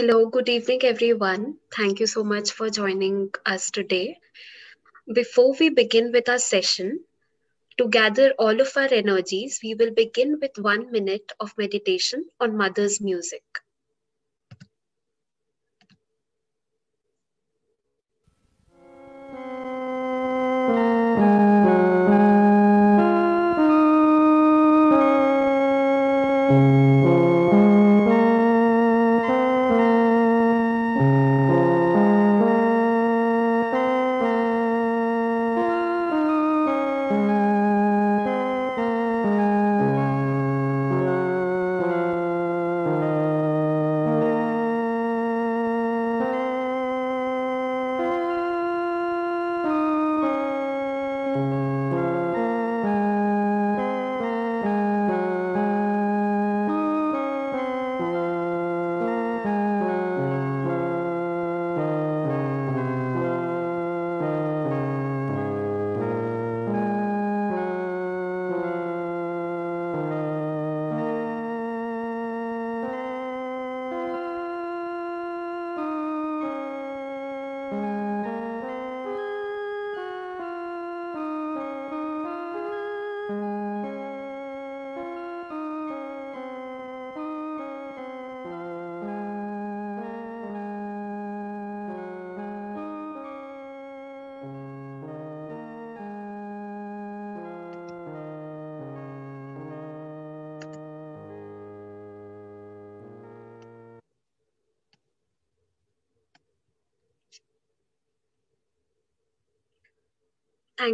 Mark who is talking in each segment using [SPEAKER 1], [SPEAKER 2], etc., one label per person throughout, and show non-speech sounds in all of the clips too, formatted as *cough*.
[SPEAKER 1] Hello, good evening, everyone. Thank you so much for joining us today. Before we begin with our session, to gather all of our energies, we will begin with one minute of meditation on Mother's music.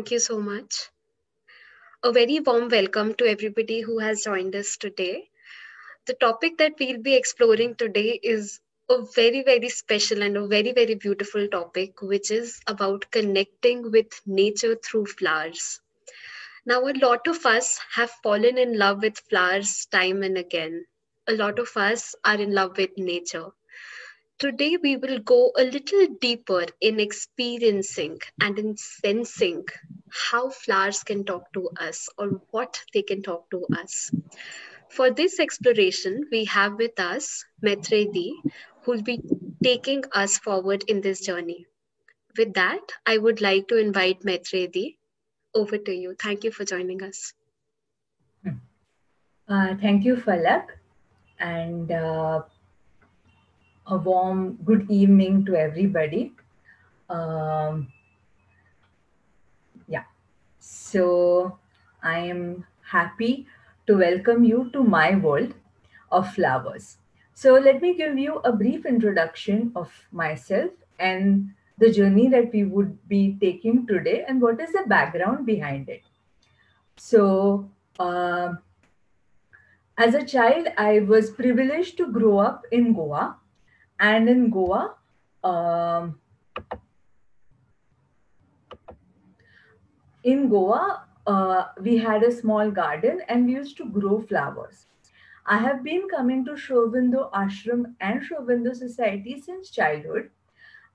[SPEAKER 1] Thank you so much. A very warm welcome to everybody who has joined us today. The topic that we'll be exploring today is a very, very special and a very, very beautiful topic, which is about connecting with nature through flowers. Now, a lot of us have fallen in love with flowers time and again. A lot of us are in love with nature. Today, we will go a little deeper in experiencing and in sensing how flowers can talk to us or what they can talk to us. For this exploration, we have with us Maitreyee, who will be taking us forward in this journey. With that, I would like to invite Maitreyee. Over to you. Thank you for joining us.
[SPEAKER 2] Uh, thank you, Falak. And uh, a warm good evening to everybody. Um, so I am happy to welcome you to my world of flowers. So let me give you a brief introduction of myself and the journey that we would be taking today and what is the background behind it. So, uh, as a child, I was privileged to grow up in Goa and in Goa, um, in Goa, uh, we had a small garden and we used to grow flowers. I have been coming to Sri Aurobindo Ashram and Sri Aurobindo Society since childhood.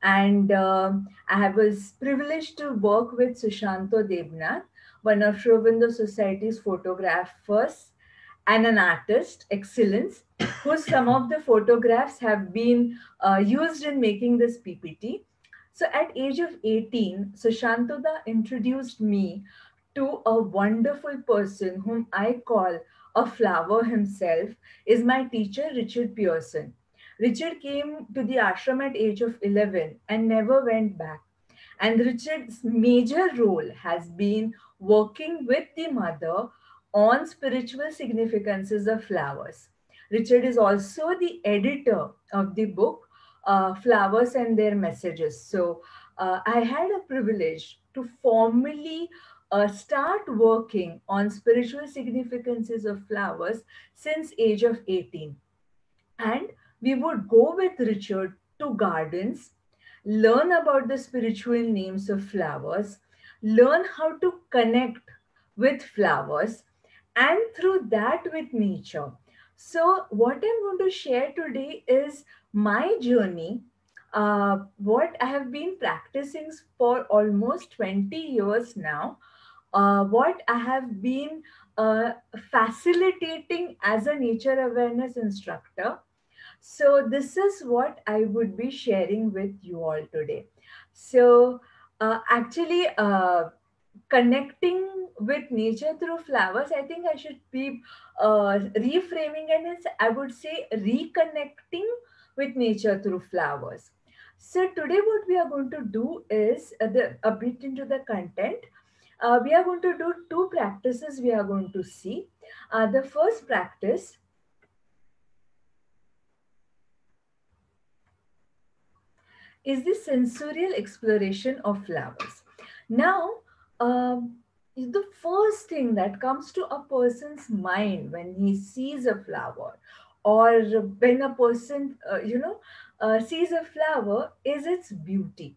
[SPEAKER 2] And uh, I was privileged to work with Sushanto Debnath, one of Sri Aurobindo Society's photographers and an artist, excellence, whose some of the photographs have been uh, used in making this PPT. So at age of 18, Sushantoda introduced me to a wonderful person whom I call a flower himself, is my teacher, Richard Pearson. Richard came to the ashram at age of 11 and never went back. And Richard's major role has been working with the mother on spiritual significances of flowers. Richard is also the editor of the book uh, Flowers and Their Messages. So uh, I had a privilege to formally uh, start working on spiritual significances of flowers since age of 18. And we would go with Richard to gardens, learn about the spiritual names of flowers, learn how to connect with flowers, and through that with nature. So, what I'm going to share today is my journey, uh, what I have been practicing for almost 20 years now, uh, what I have been uh, facilitating as a nature awareness instructor. So, this is what I would be sharing with you all today. So, uh, actually, uh, connecting with nature through flowers, I think I should be uh, reframing and I would say reconnecting with nature through flowers. So, today, what we are going to do is uh, the, a bit into the content. Uh, we are going to do two practices we are going to see. Uh, the first practice is the sensorial exploration of flowers. Now, um, the first thing that comes to a person's mind when he sees a flower or when a person, uh, you know, uh, sees a flower is its beauty.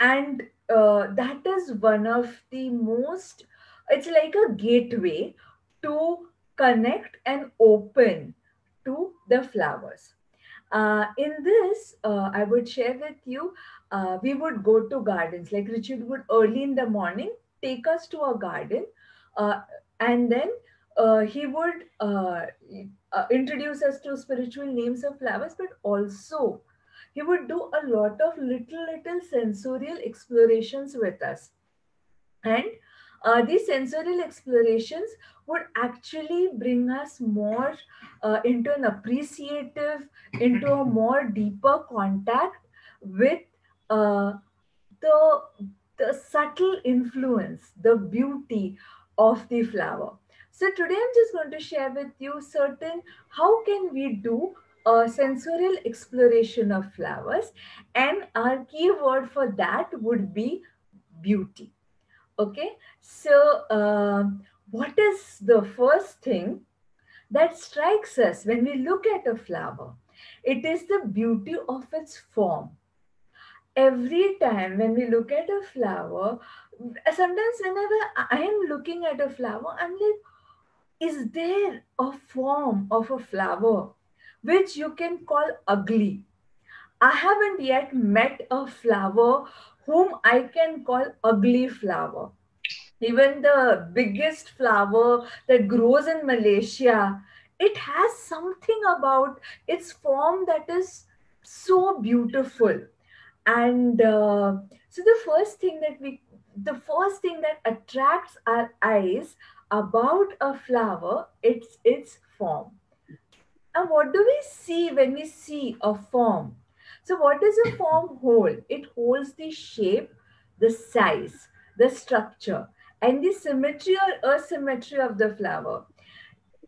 [SPEAKER 2] And uh, that is one of the most, it's like a gateway to connect and open to the flowers uh, in this, uh, I would share with you, uh, we would go to gardens, like Richard would early in the morning take us to a garden, uh, and then uh, he would uh, introduce us to spiritual names of flowers, but also he would do a lot of little, little sensorial explorations with us. And uh, these sensorial explorations would actually bring us more uh, into an appreciative, into a *laughs* more deeper contact with uh, the, the subtle influence, the beauty of the flower. So today I'm just going to share with you certain how can we do a sensorial exploration of flowers and our key word for that would be beauty. Okay, so uh, what is the first thing that strikes us when we look at a flower? It is the beauty of its form. Every time when we look at a flower, sometimes whenever I am looking at a flower, I'm like, is there a form of a flower which you can call ugly? I haven't yet met a flower whom I can call ugly flower. Even the biggest flower that grows in Malaysia, it has something about its form that is so beautiful. And uh, so the first thing that we, the first thing that attracts our eyes about a flower, it's its form. And what do we see when we see a form? So, what does a form hold? It holds the shape, the size, the structure, and the symmetry or asymmetry of the flower.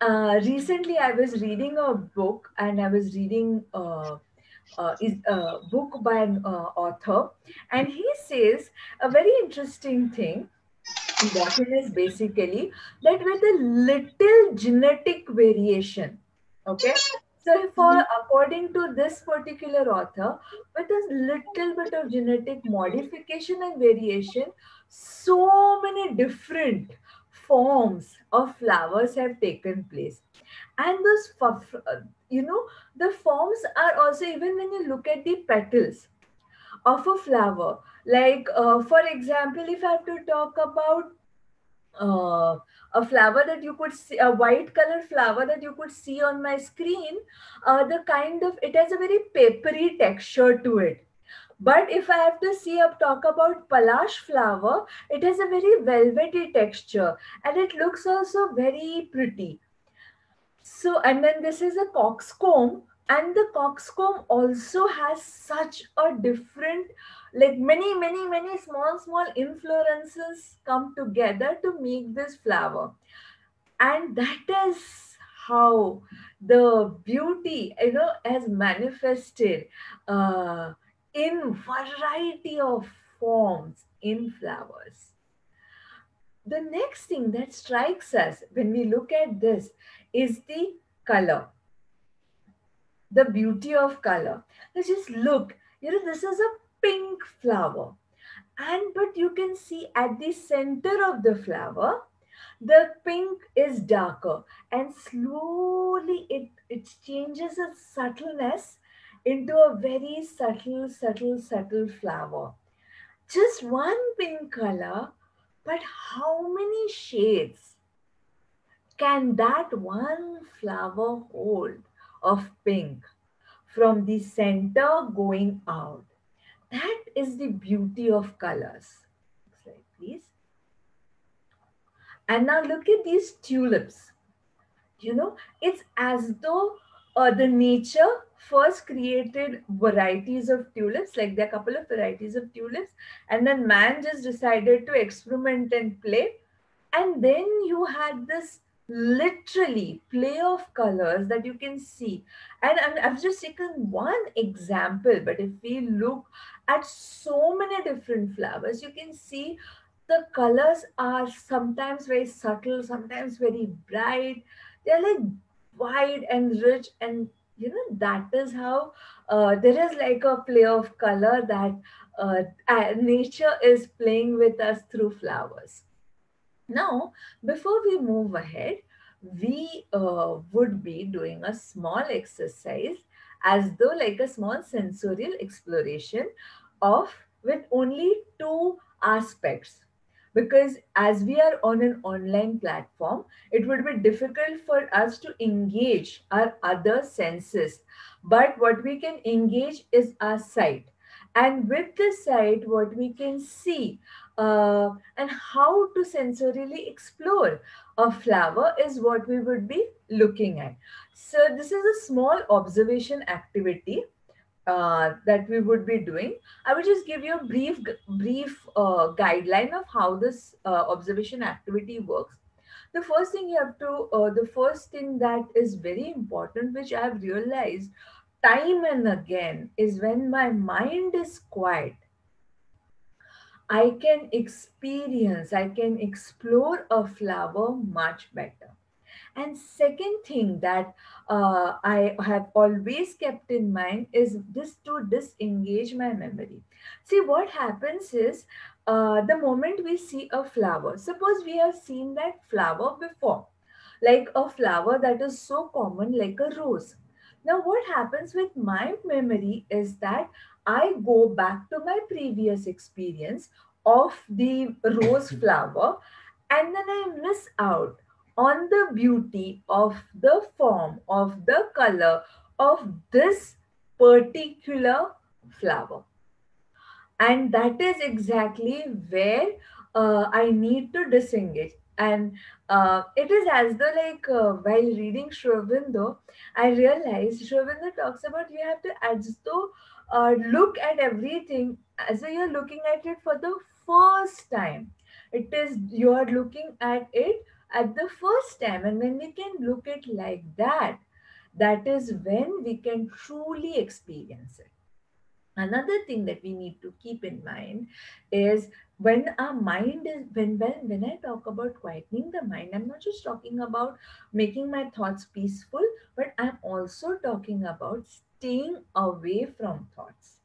[SPEAKER 2] Uh, recently, I was reading a book and I was reading uh, uh, is a book by an uh, author, and he says a very interesting thing. What it is basically that with a little genetic variation, okay, so, for according to this particular author, with a little bit of genetic modification and variation, so many different forms of flowers have taken place. And those, you know, the forms are also even when you look at the petals of a flower. Like, uh, for example, if I have to talk about uh, a flower that you could see, a white color flower that you could see on my screen, uh, the kind of, it has a very papery texture to it. But if I have to see up talk about palash flower, it has a very velvety texture and it looks also very pretty. So, and then this is a coxcomb and the coxcomb also has such a different like many many many small small inflorescences come together to make this flower. And that is how the beauty you know has manifested uh, in variety of forms in flowers. The next thing that strikes us when we look at this is the color. The beauty of color. Let's just look. You know this is a pink flower. And but you can see at the center of the flower, the pink is darker. And slowly it, it changes its subtleness into a very subtle, subtle, subtle flower. Just one pink color, but how many shades can that one flower hold of pink? from the center going out. That is the beauty of colors. Next slide, please. And now look at these tulips. You know, it's as though uh, the nature first created varieties of tulips, like there are a couple of varieties of tulips, and then man just decided to experiment and play. And then you had this literally play of colors that you can see. And, I've just taken one example, but if we look at so many different flowers, you can see the colors are sometimes very subtle, sometimes very bright. They're like wide and rich and you know that is how uh, there is like a play of color that uh, nature is playing with us through flowers now before we move ahead we uh, would be doing a small exercise as though like a small sensorial exploration of with only two aspects. Because as we are on an online platform it would be difficult for us to engage our other senses. But what we can engage is our sight. And with the sight what we can see uh, and how to sensorily explore a flower is what we would be looking at so this is a small observation activity uh, that we would be doing. I will just give you a brief, brief uh, guideline of how this uh, observation activity works. The first thing you have to, uh, the first thing that is very important, which I have realized time and again, is when my mind is quiet. I can experience, I can explore a flower much better. And second thing that uh, I have always kept in mind is this to disengage my memory. See, what happens is uh, the moment we see a flower, suppose we have seen that flower before, like a flower that is so common like a rose. Now, what happens with my memory is that I go back to my previous experience of the rose *laughs* flower and then I miss out on the beauty of the form, of the color of this particular flower. And that is exactly where uh, I need to disengage. And uh, it is as though, like, uh, while reading Sri Aurobindo, I realized Sri Aurobindo talks about you have to as though uh, look at everything as you're looking at it for the first time. It is you are looking at it at the first time. And when we can look at like that, that is when we can truly experience it. Another thing that we need to keep in mind is when our mind is when when when I talk about quietening the mind, I'm not just talking about making my thoughts peaceful, but I'm also talking about staying away from thoughts.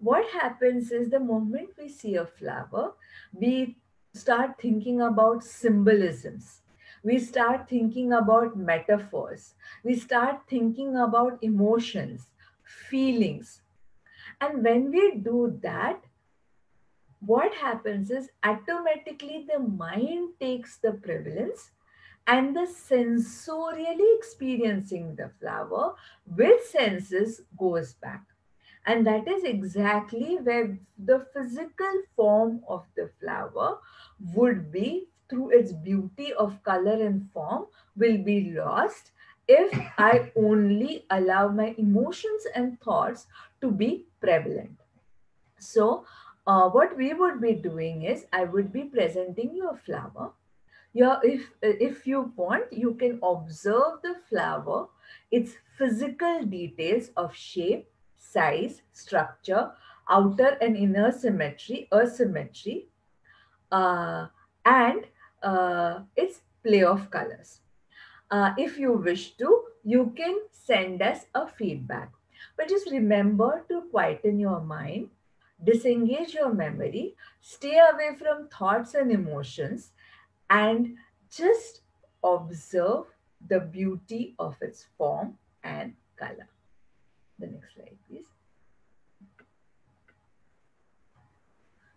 [SPEAKER 2] What happens is the moment we see a flower, we start thinking about symbolisms. We start thinking about metaphors. We start thinking about emotions, feelings. And when we do that, what happens is automatically the mind takes the prevalence and the sensorially experiencing the flower with senses goes back. And that is exactly where the physical form of the flower would be through its beauty of color and form will be lost if I *laughs* only allow my emotions and thoughts to be prevalent. So, uh, what we would be doing is I would be presenting you a flower. Yeah, if if you want, you can observe the flower, its physical details of shape, size, structure, outer and inner symmetry, asymmetry, uh, and uh, its play of colors. Uh, if you wish to, you can send us a feedback. But just remember to quieten your mind, disengage your memory, stay away from thoughts and emotions, and just observe the beauty of its form and color. The next slide, please.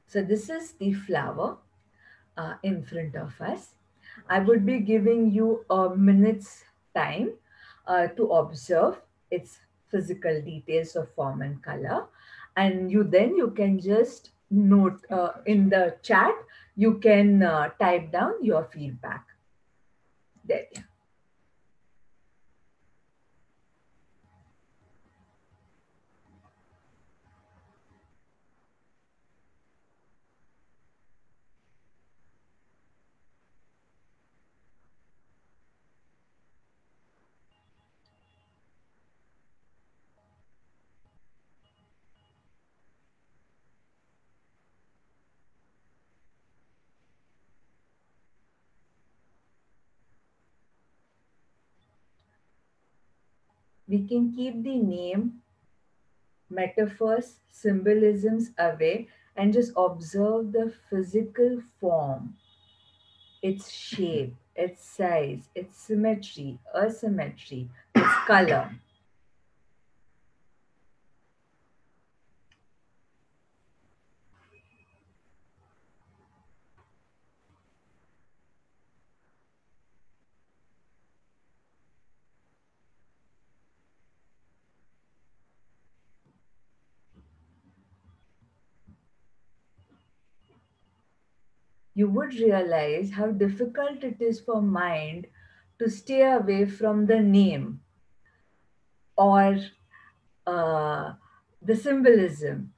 [SPEAKER 2] So this is the flower uh, in front of us. I would be giving you a minute's time uh, to observe its physical details of form and color and you then you can just note uh, in the chat you can uh, type down your feedback. There we can keep the name, metaphors, symbolisms away and just observe the physical form, its shape, its size, its symmetry, asymmetry, its color. You would realize how difficult it is for mind to stay away from the name or uh, the symbolism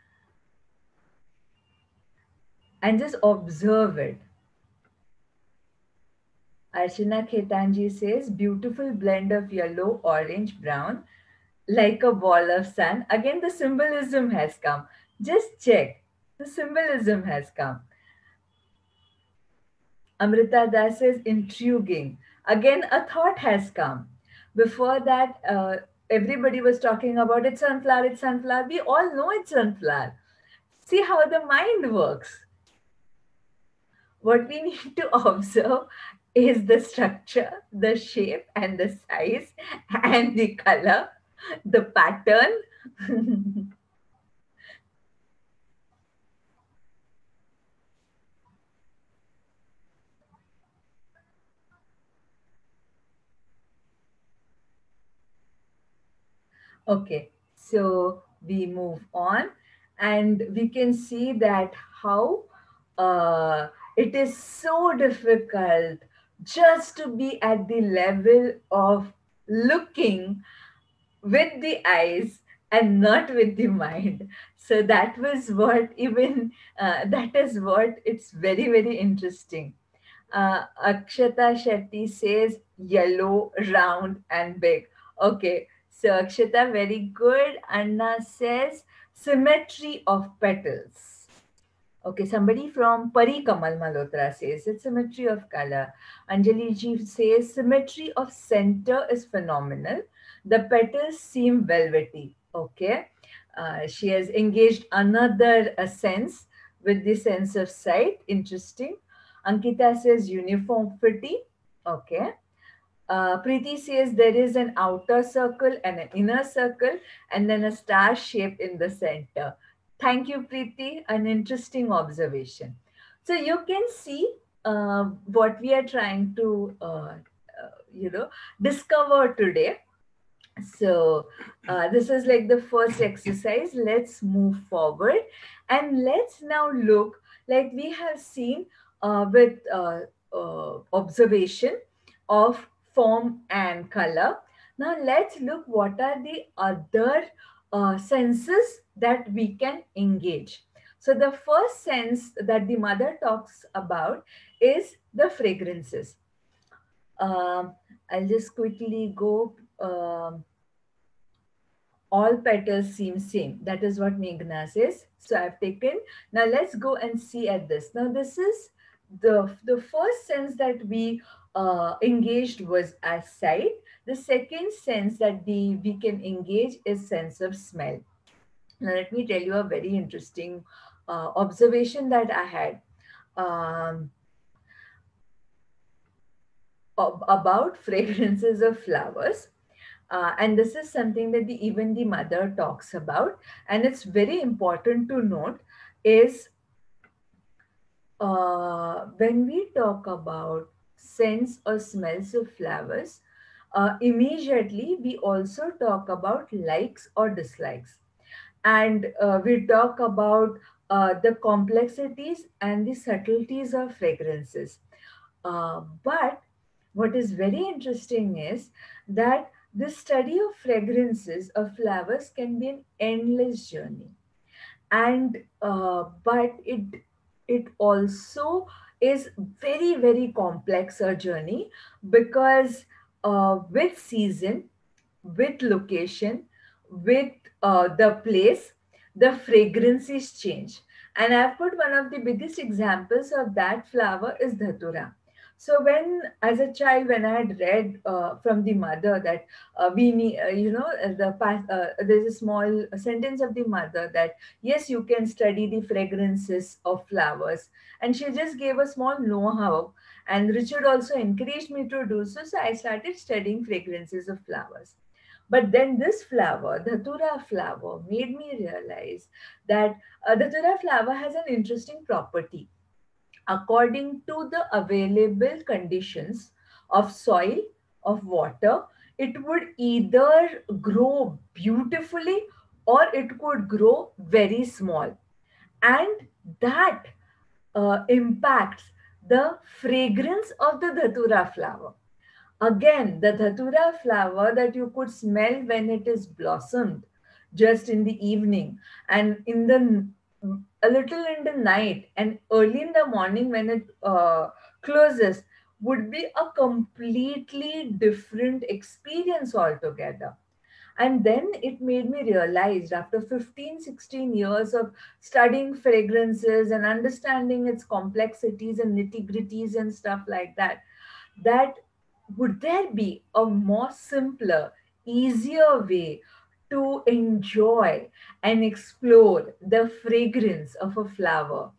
[SPEAKER 2] and just observe it. Archana Khetanji says, beautiful blend of yellow, orange, brown, like a ball of sun. Again, the symbolism has come. Just check. The symbolism has come. Amrita Das says intriguing. Again, a thought has come. Before that, uh, everybody was talking about it's sunflower, it's sunflower. We all know it's sunflower. See how the mind works. What we *laughs* need to observe is the structure, the shape, and the size, *laughs* and the color, the pattern. *laughs* Okay, so we move on and we can see that how uh, it is so difficult just to be at the level of looking with the eyes and not with the mind. So that was what even uh, that is what it's very very interesting. Uh, akshata shetty says yellow round and big. Okay so Akshita, very good. Anna says symmetry of petals. Okay, somebody from Pari Kamal Malhotra says it's symmetry of color. Anjali ji says symmetry of center is phenomenal. The petals seem velvety. Okay, uh, she has engaged another uh, sense with the sense of sight. Interesting. Ankita says uniformity. Okay. Uh, Preeti says there is an outer circle and an inner circle and then a star shape in the center. Thank you, Preeti. An interesting observation. So you can see uh, what we are trying to, uh, uh you know, discover today. So uh, this is like the first exercise. Let's move forward and let's now look like we have seen with observation of form and color. Now let's look what are the other uh, senses that we can engage. So the first sense that the mother talks about is the fragrances. Um, I'll just quickly go. Um, all petals seem same. That is what Meghna says. So I've taken. Now let's go and see at this. Now this is the, the first sense that we uh, engaged was as sight. The second sense that the we can engage is sense of smell. Now let me tell you a very interesting uh, observation that I had um, about *laughs* fragrances of flowers. Uh, and this is something that the, even the mother talks about. And it's very important to note is uh, when we talk about scents or smells of flowers, uh, immediately we also talk about likes or dislikes. And uh, we talk about uh, the complexities and the subtleties of fragrances. Uh, but what is very interesting is that the study of fragrances of flowers can be an endless journey. And uh, but it it also is very very complex a journey because uh, with season with location with uh, the place the fragrances change. And i've put one of the biggest examples of that flower is dhatura so when as a child when i had read uh, from the mother that uh, we need uh, you know uh, the past uh, there's a small sentence of the mother that yes you can study the fragrances of flowers and she just gave a small know-how and richard also encouraged me to do so so i started studying fragrances of flowers but then this flower, Dhatura flower, made me realize that uh, the Dhatura flower has an interesting property. According to the available conditions of soil, of water, it would either grow beautifully or it could grow very small. And that uh, impacts the fragrance of the Dhatura flower Again, the dhatura flower that you could smell when it is blossomed just in the evening and in the a little in the night and early in the morning when it uh, closes would be a completely different experience altogether. And then it made me realize after 15 16 years of studying fragrances and understanding its complexities and nitty gritties and stuff like that that would there be a more simpler, easier way to enjoy and explore the fragrance of a flower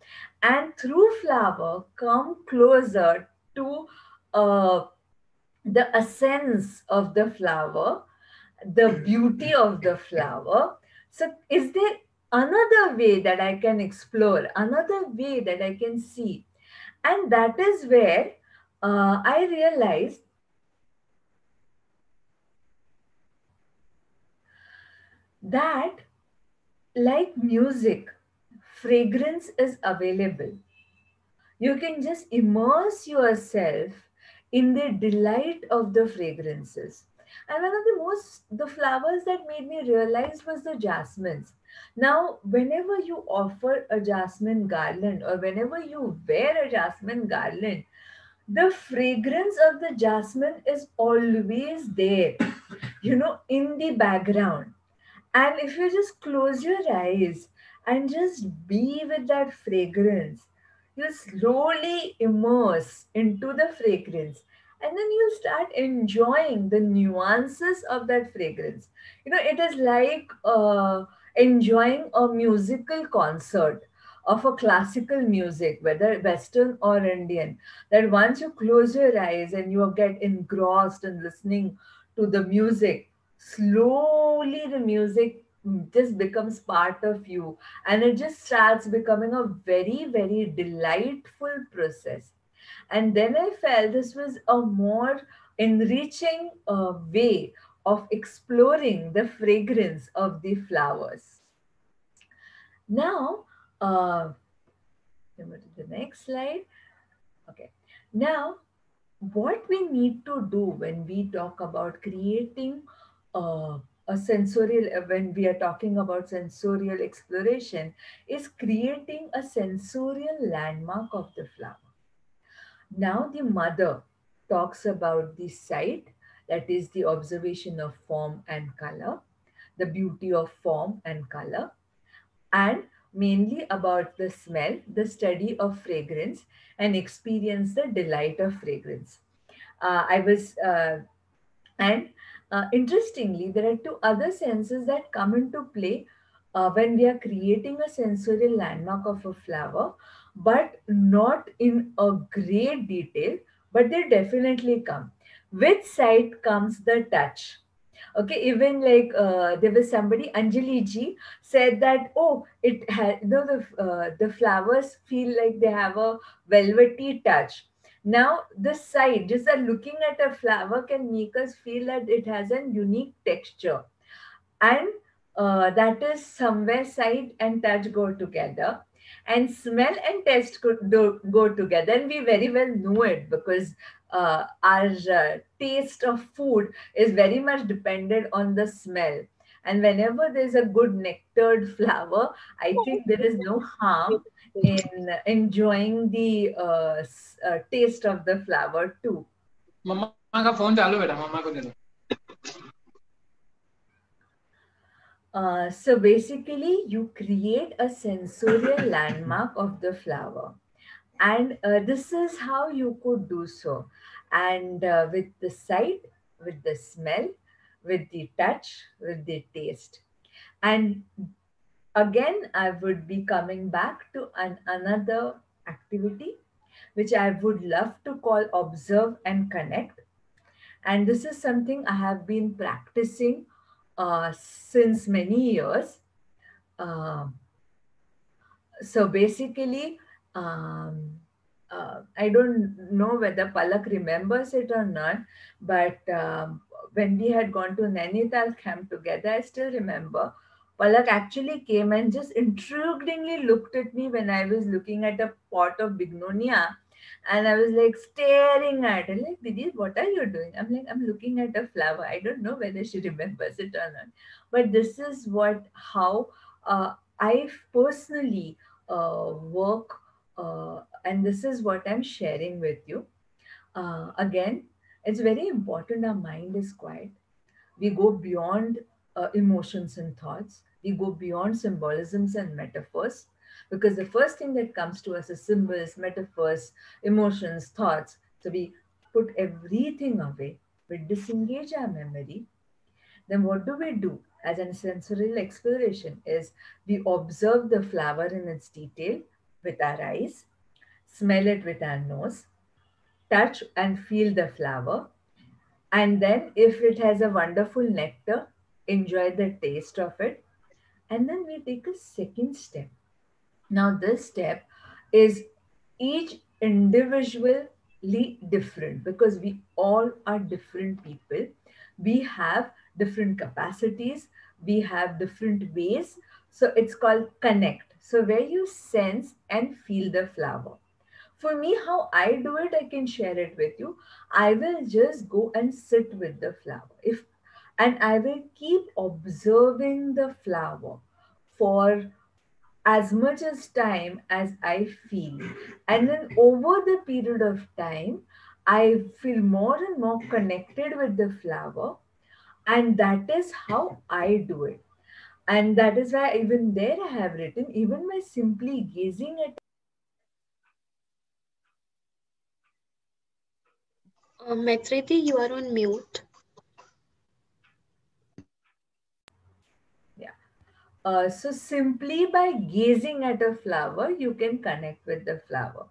[SPEAKER 2] and through flower come closer to uh, the essence of the flower, the beauty of the flower. So, is there another way that I can explore, another way that I can see? And that is where uh, I realized that like music fragrance is available. You can just immerse yourself in the delight of the fragrances. And one of the most the flowers that made me realize was the jasmines. Now whenever you offer a jasmine garland or whenever you wear a jasmine garland the fragrance of the jasmine is always there you know in the background and if you just close your eyes and just be with that fragrance, you slowly immerse into the fragrance and then you start enjoying the nuances of that fragrance. You know, it is like uh, enjoying a musical concert of a classical music, whether Western or Indian, that once you close your eyes and you get engrossed in listening to the music, slowly the music just becomes part of you and it just starts becoming a very very delightful process. And then i felt this was a more enriching uh, way of exploring the fragrance of the flowers. Now uh, to the next slide. Okay. Now what we need to do when we talk about creating uh, a sensorial uh, when we are talking about sensorial exploration is creating a sensorial landmark of the flower. Now the mother talks about the sight that is the observation of form and color the beauty of form and color and mainly about the smell the study of fragrance and experience the delight of fragrance. Uh, i was uh, and uh, interestingly, there are two other senses that come into play uh, when we are creating a sensorial landmark of a flower, but not in a great detail, but they definitely come. With sight comes the touch. Okay, even like uh, there was somebody, Anjali ji, said that oh, it has you know, the uh, the flowers feel like they have a velvety touch Now, the sight, just that looking at a flower can make us feel that it has a unique texture. And uh, that is somewhere sight and touch go together. And smell and taste go, do, go together. And we very well know it because uh, our uh, taste of food is very much dependent on the smell. And whenever there's a good nectared flower, I think there is no harm in enjoying the uh, s- uh, taste of the flower too.
[SPEAKER 3] मम्मा का phone चालू बेटा मम्मा को दे दो
[SPEAKER 2] Uh, so basically, you create a sensorial landmark of the flower, and uh, this is how you could do so. And uh, with the sight, with the smell, with the touch, with the taste, and again, I would be coming back to an, another activity which I would love to call observe and connect. And this is something I have been practicing uh, since many years. Um, so basically, um, uh, I don't know whether Palak remembers it or not, but um, when we had gone to Nainital camp together, I still remember Palak actually came and just intriguingly looked at me when I was looking at a pot of bignonia. And I was like staring at it, like, Didi, what are you doing? I'm like, I'm looking at a flower. I don't know whether she remembers it or not. But this is what, how uh, I personally uh, work uh, and this is what I'm sharing with you. Uh, again, it's very important our mind is quiet. We go beyond uh, emotions and thoughts, we go beyond symbolisms and metaphors. Because the first thing that comes to us is symbols, metaphors, emotions, thoughts. So we put everything away, we disengage our memory. Then what do we do as a sensorial exploration? Is we observe the flower in its detail with our eyes, smell it with our nose, touch and feel the flower. And then, if it has a wonderful nectar, enjoy the taste of it. And then we take a second step. Now, this step is each individually different because we all are different people. We have different capacities, we have different ways. So, it's called connect. So, where you sense and feel the flower for me how i do it i can share it with you. I will just go and sit with the flower. If and i will keep observing the flower for as much as time as i feel. And then over the period of time i feel more and more connected with the flower. And that is how i do it. And that is why even there i have written even by simply gazing at
[SPEAKER 1] Uh, you are on mute.
[SPEAKER 2] Uh, so simply by gazing at a flower, you can connect with the flower.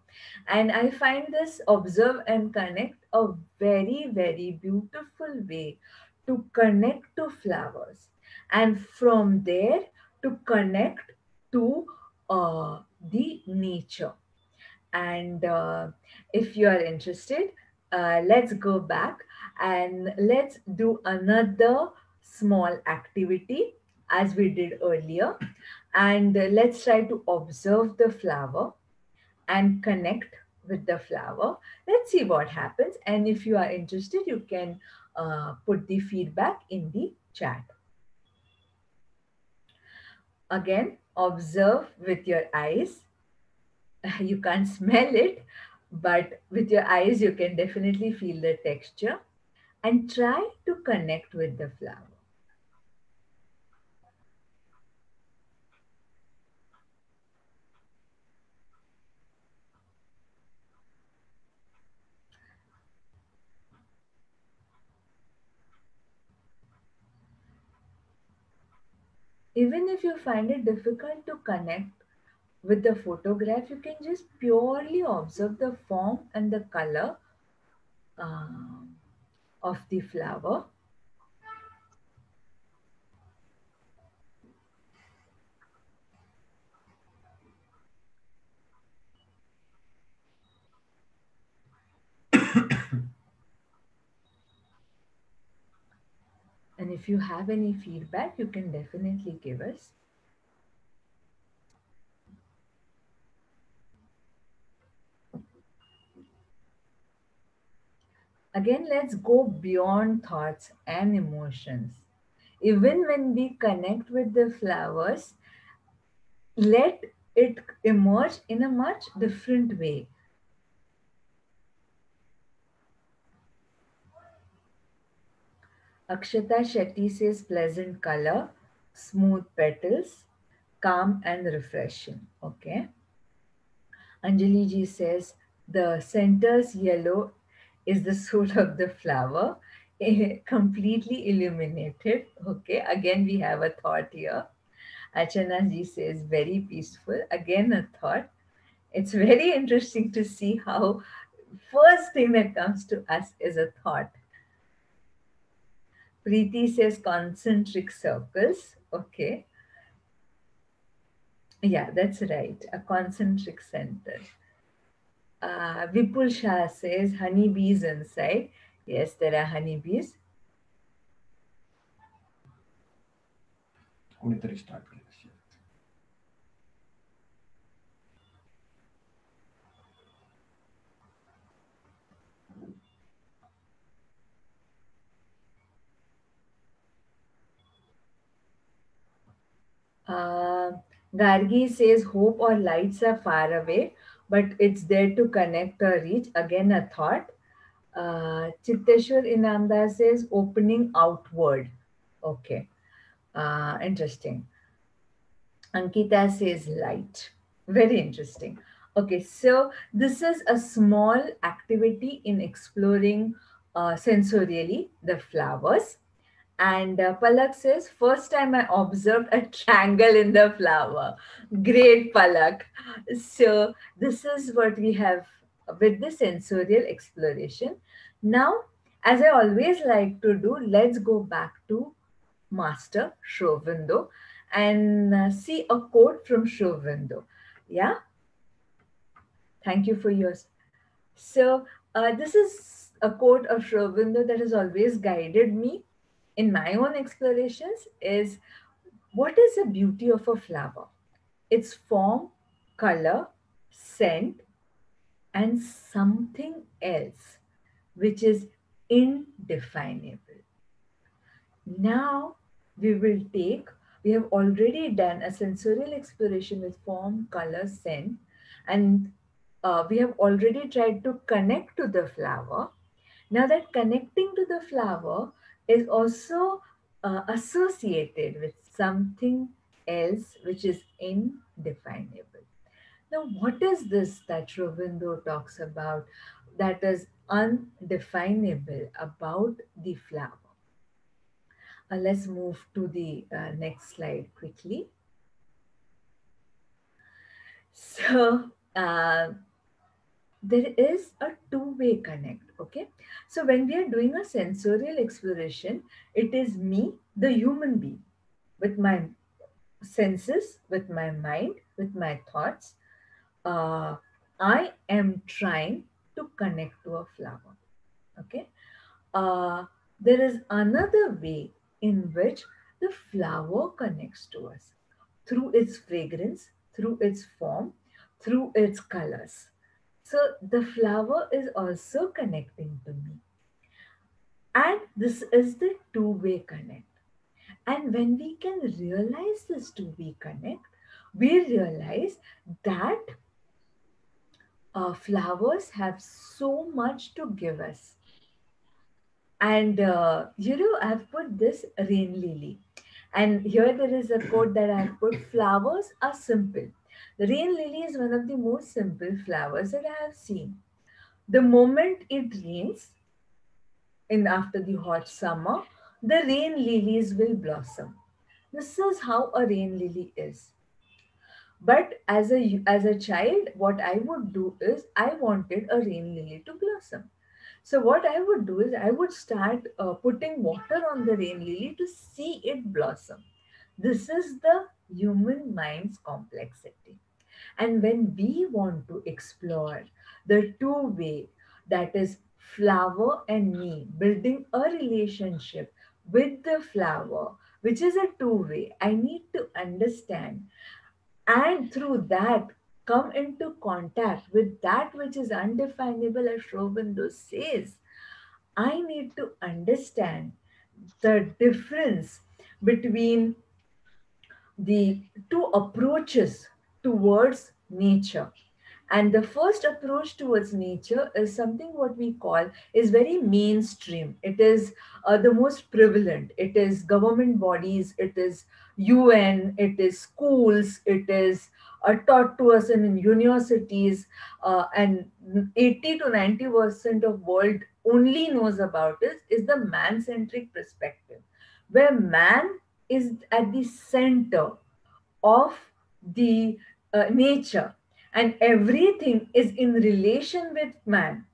[SPEAKER 2] And I find this observe and connect a very, very beautiful way to connect to flowers. And from there to connect to uh, the nature. And uh, if you are interested, uh, let's go back and let's do another small activity as we did earlier. And let's try to observe the flower and connect with the flower. Let's see what happens. And if you are interested, you can uh, put the feedback in the chat. Again, observe with your eyes *laughs* you can't *laughs* smell it, but with your eyes, you can definitely feel the texture and try to connect with the flower. Even if you find it difficult to connect with the photograph, you can just purely observe the form and the color uh, of the flower. *coughs* and if you have any feedback, you can definitely give us. Again, let's go beyond thoughts and emotions. Even when we connect with the flowers, let it emerge in a much different way. Akshata Shetty says pleasant color, smooth petals, calm and refreshing. Okay. Anjali ji says the center's yellow is the soul of the flower, eh, completely illuminated. Okay. Again, we have a thought here. Achana ji says very peaceful. Again, a thought. It's very interesting to see how first thing that comes to us is a thought Preeti says concentric circles. Okay. Yeah, that's right. A concentric center. Uh, Vipul Shah says honeybees inside. Yes, there are honeybees.
[SPEAKER 4] Unitary start.
[SPEAKER 2] Uh, Gargi says hope or lights are far away but it's there to connect or reach. Again, a thought. Uh, Chitteshwar Inamda says opening outward. Okay. Uh, interesting. Ankita says light. Very interesting. Okay, so this is a small activity in exploring uh, sensorially the flowers. And uh, Palak says, first time I observed a triangle in the flower. Great, Palak. So this is what we have with the sensorial exploration. Now, as I always like to do, let's go back to Master Sri Aurobindo and uh, see a quote from Sri Aurobindo. Yeah? Thank you for yours. So uh, this is a quote of Sri Aurobindo that has always guided me in my own explorations is what is the beauty of a flower? Its form, color, scent, and something else which is indefinable. Now we will take, we have already done a sensorial exploration with form, color, scent, and uh, we have already tried to connect to the flower. Now that connecting to the flower, is also uh, associated with something else which is indefinable. Now, what is this that Sri Aurobindo talks about that is undefinable about the flower? Uh, let's move to the uh, next slide quickly. So, uh, there is a two-way connect okay? So when we are doing a sensorial exploration it is me the human being with my senses with my mind with my thoughts. Uh, i am trying to connect to a flower okay? Uh, there is another way in which the flower connects to us through its fragrance through its form through its colors so the flower is also connecting to me. And this is the two-way connect. And when we can realize this two-way connect, we realize that uh, flowers have so much to give us. And, uh, you know, I've put this rain lily. And here there is a quote that I've put, flowers are simple rain lily is one of the most simple flowers that I have seen. The moment it rains, in after the hot summer, the rain lilies will blossom. This is how a rain lily is. But as a as a child, what I would do is I wanted a rain lily to blossom. So what I would do is I would start uh, putting water on the rain lily to see it blossom. This is the human mind's complexity. And when we want to explore the two way, that is flower and me, building a relationship with the flower, which is a two way. I need to understand. And through that, come into contact with that which is undefinable, as Sri Aurobindo says. I need to understand the difference between the two approaches towards nature. And the first approach towards nature is something what we call is very mainstream. It is uh, the most prevalent. It is government bodies it is un it is schools it is uh, taught to us in universities uh, and 80 to 90 percent of world only knows about it is the man centric perspective where man is at the center of the uh, nature. And everything is in relation with man.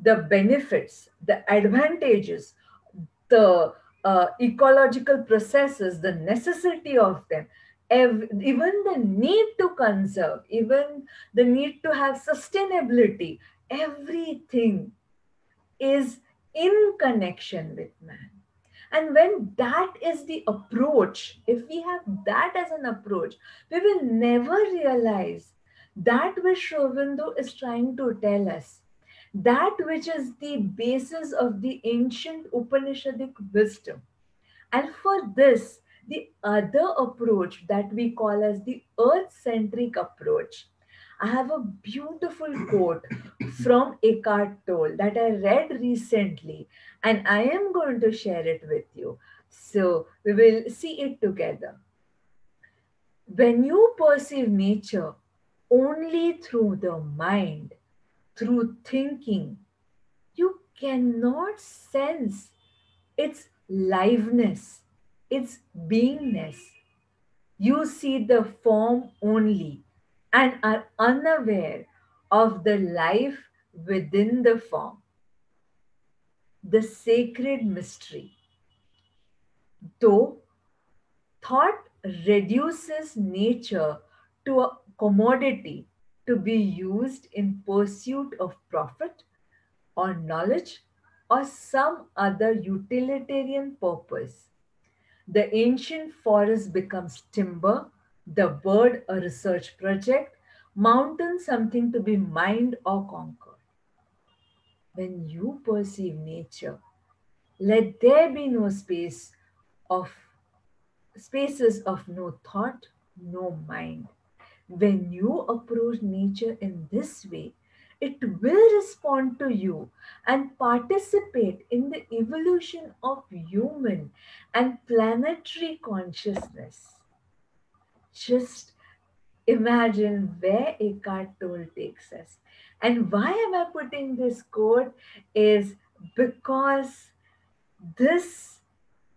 [SPEAKER 2] The benefits the advantages the uh, ecological processes the necessity of them ev- even the need to conserve even the need to have sustainability everything is in connection with man and when that is the approach, if we have that as an approach, we will never realize that which Sri is trying to tell us, that which is the basis of the ancient Upanishadic wisdom. And for this, the other approach that we call as the earth centric approach I have a beautiful quote from Eckhart Tolle that I read recently, and I am going to share it with you. So we will see it together. When you perceive nature only through the mind, through thinking, you cannot sense its liveness, its beingness. You see the form only and are unaware of the life within the form. The sacred mystery. Though thought reduces nature to a commodity to be used in pursuit of profit or knowledge or some other utilitarian purpose. The ancient forest becomes timber the bird a research project, mountain something to be mined or conquered. When you perceive nature, let there be no space of spaces of no thought, no mind. When you approach nature in this way, it will respond to you and participate in the evolution of human and planetary consciousness just imagine where Eckhart Tolle takes us. And why am I putting this quote is because this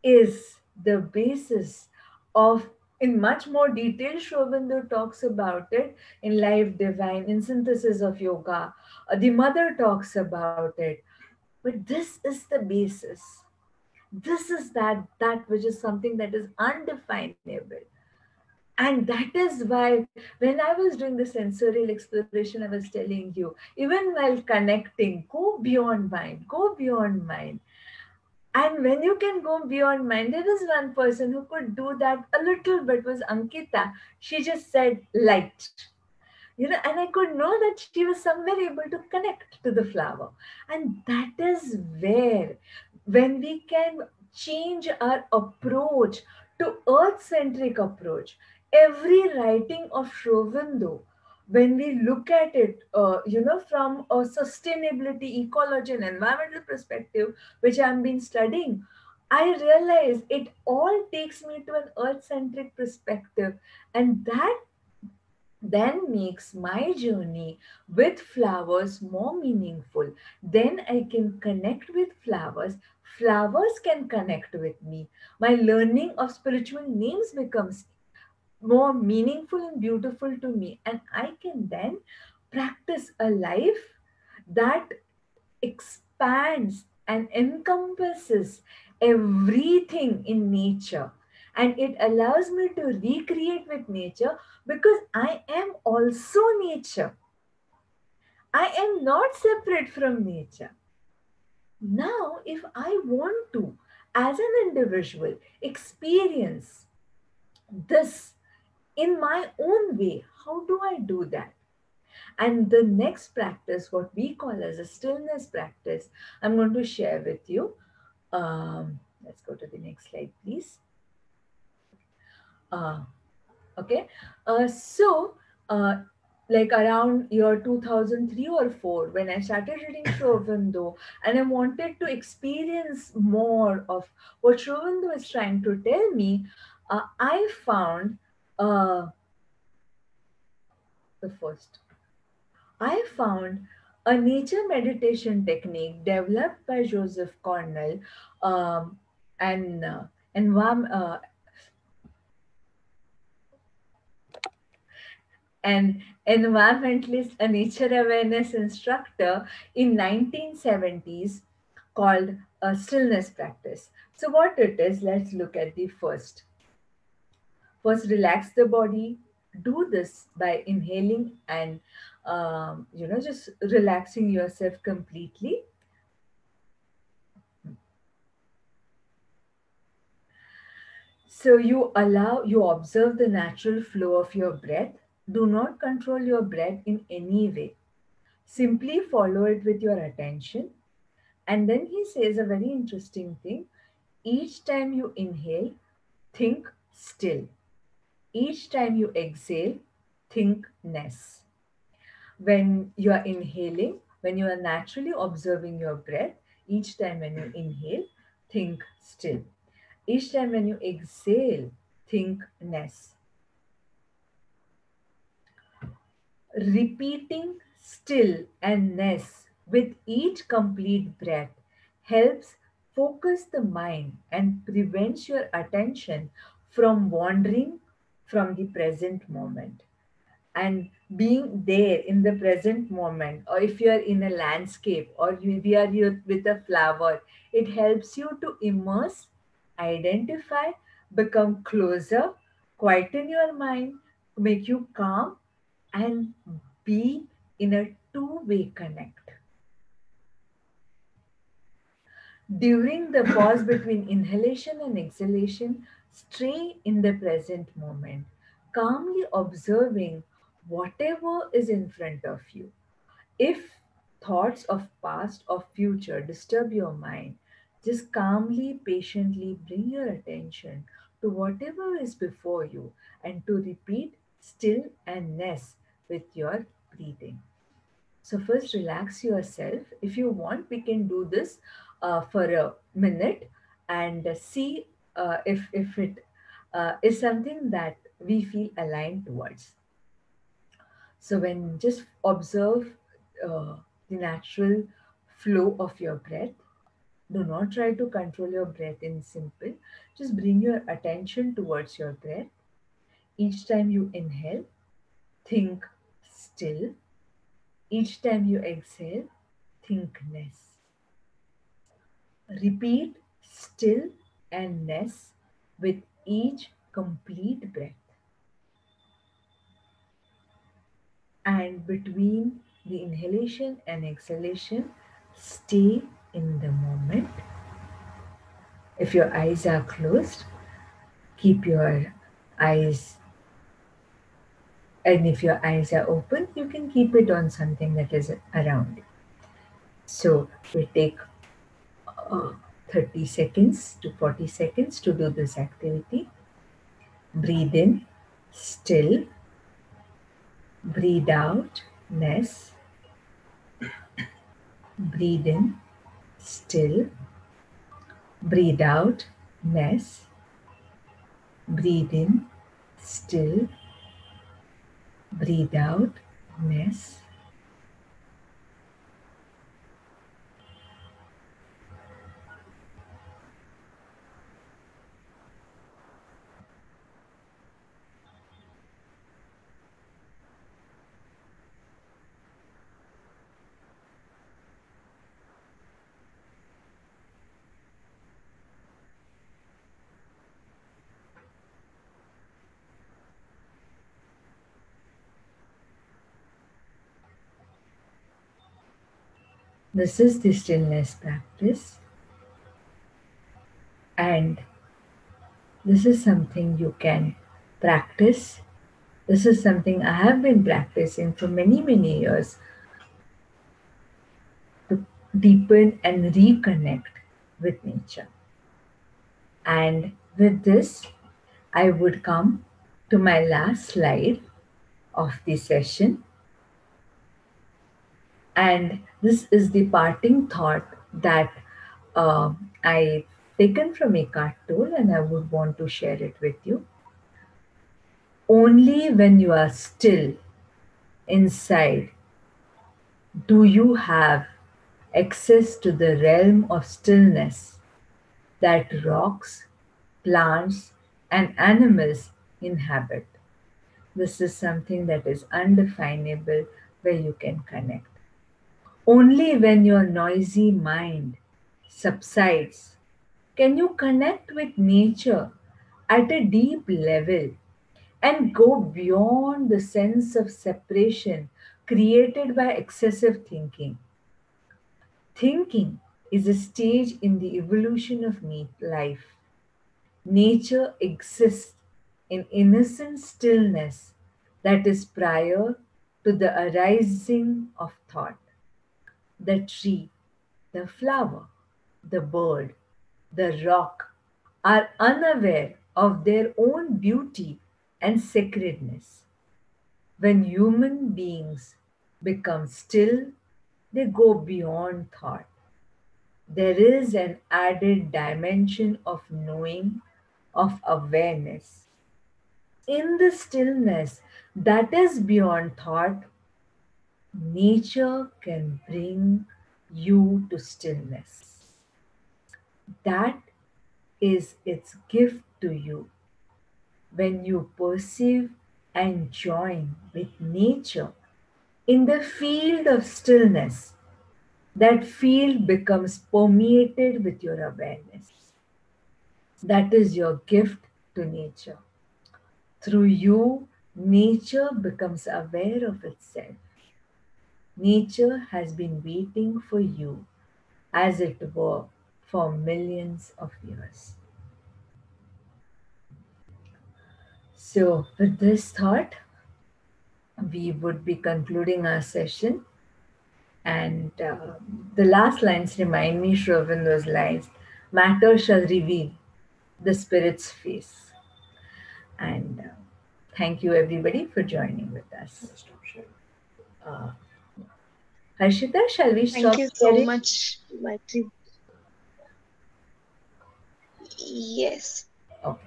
[SPEAKER 2] is the basis of in much more detail Sri Aurobindo talks about it in life divine in synthesis of yoga. Uh, the mother talks about it. But this is the basis. This is that that which is something that is undefinable and that is why when i was doing the sensorial exploration i was telling you even while connecting go beyond mind go beyond mind. And when you can go beyond mind there is one person who could do that a little bit was ankita. She just said light. You know and i could know that she was somewhere able to connect to the flower. And that is where when we can change our approach to earth centric approach every writing of Sri Aurobindo, when we look at it, uh, you know, from a sustainability, ecology, and environmental perspective, which I've been studying, I realize it all takes me to an earth centric perspective. And that then makes my journey with flowers more meaningful. Then I can connect with flowers. Flowers can connect with me. My learning of spiritual names becomes more meaningful and beautiful to me. And I can then practice a life that expands and encompasses everything in nature. And it allows me to recreate with nature because I am also nature. I am not separate from nature. Now, if I want to, as an individual experience this in my own way. How do I do that? And the next practice, what we call as a stillness practice, I'm going to share with you. Um, let's go to the next slide, please. Uh, okay, uh, so uh, like around year 2003 or 4 when i started reading *coughs* Sri and i wanted to experience more of what Aurobindo is trying to tell me uh, i found uh, the first i found a nature meditation technique developed by joseph cornell um, and uh, uh, an environmentalist, a nature awareness instructor in 1970s called a stillness practice. So what it is, let's look at the first. First, relax the body. Do this by inhaling and, um, you know, just relaxing yourself completely. So you allow, you observe the natural flow of your breath do not control your breath in any way. Simply follow it with your attention. And then he says a very interesting thing. Each time you inhale, think still. Each time you exhale, think ness. When you are inhaling, when you are naturally observing your breath, each time when you inhale, think still. Each time when you exhale, think ness. repeating still and ness with each complete breath helps focus the mind and prevents your attention from wandering from the present moment and being there in the present moment or if you are in a landscape or you, we are with a flower it helps you to immerse identify become closer quieten your mind make you calm and be in a two way connect. During the pause between inhalation and exhalation, stay in the present moment, calmly observing whatever is in front of you. If thoughts of past or future disturb your mind, just calmly, patiently bring your attention to whatever is before you and to repeat still and ness with your breathing. So first relax yourself. If you want, we can do this uh, for a minute and see uh, if, if it uh, is something that we feel aligned towards. So when just observe uh, the natural flow of your breath. Do not try to control your breath in simple. Just bring your attention towards your breath. Each time you inhale, think still. Each time you exhale, think ness. Repeat still and ness with each complete breath. And between the inhalation and exhalation, stay in the moment. If your eyes are closed, keep your eyes and if your eyes are open, you can keep it on something that is around. So we take uh, 30 seconds to 40 seconds to do this activity. Breathe in, still. Breathe out, ness. Breathe in, still. Breathe out, ness. Breathe in, still Breathe out, ness. This is the stillness practice. And this is something you can practice. This is something I have been practicing for many, many years to deepen and reconnect with nature. And with this, I would come to my last slide of the session. And this is the parting thought that uh, I taken from Eckhart Tolle and I would want to share it with you. Only when you are still inside do you have access to the realm of stillness that rocks, plants, and animals inhabit. This is something that is undefinable where you can connect. Only when your noisy mind subsides can you connect with nature at a deep level and go beyond the sense of separation created by excessive thinking. Thinking is a stage in the evolution of life. Nature exists in innocent stillness that is prior to the arising of thought. The tree, the flower, the bird, the rock are unaware of their own beauty and sacredness. When human beings become still, they go beyond thought. There is an added dimension of knowing, of awareness. In the stillness that is beyond thought, nature can bring you to stillness. That is its gift to you when you perceive and join with nature in the field of stillness, that field becomes permeated with your awareness. That is your gift to nature. Through you, nature becomes aware of itself. Nature has been waiting for you, as it were, for millions of years. So, with this thought, we would be concluding our session. And uh, the last lines remind me, Sri Aurobindo's lines matter shall reveal the spirit's face. And uh, thank you, everybody, for joining with us. Uh, Harshita, shall we
[SPEAKER 4] stop? Thank you so much, Maitri. Yes.
[SPEAKER 2] Okay.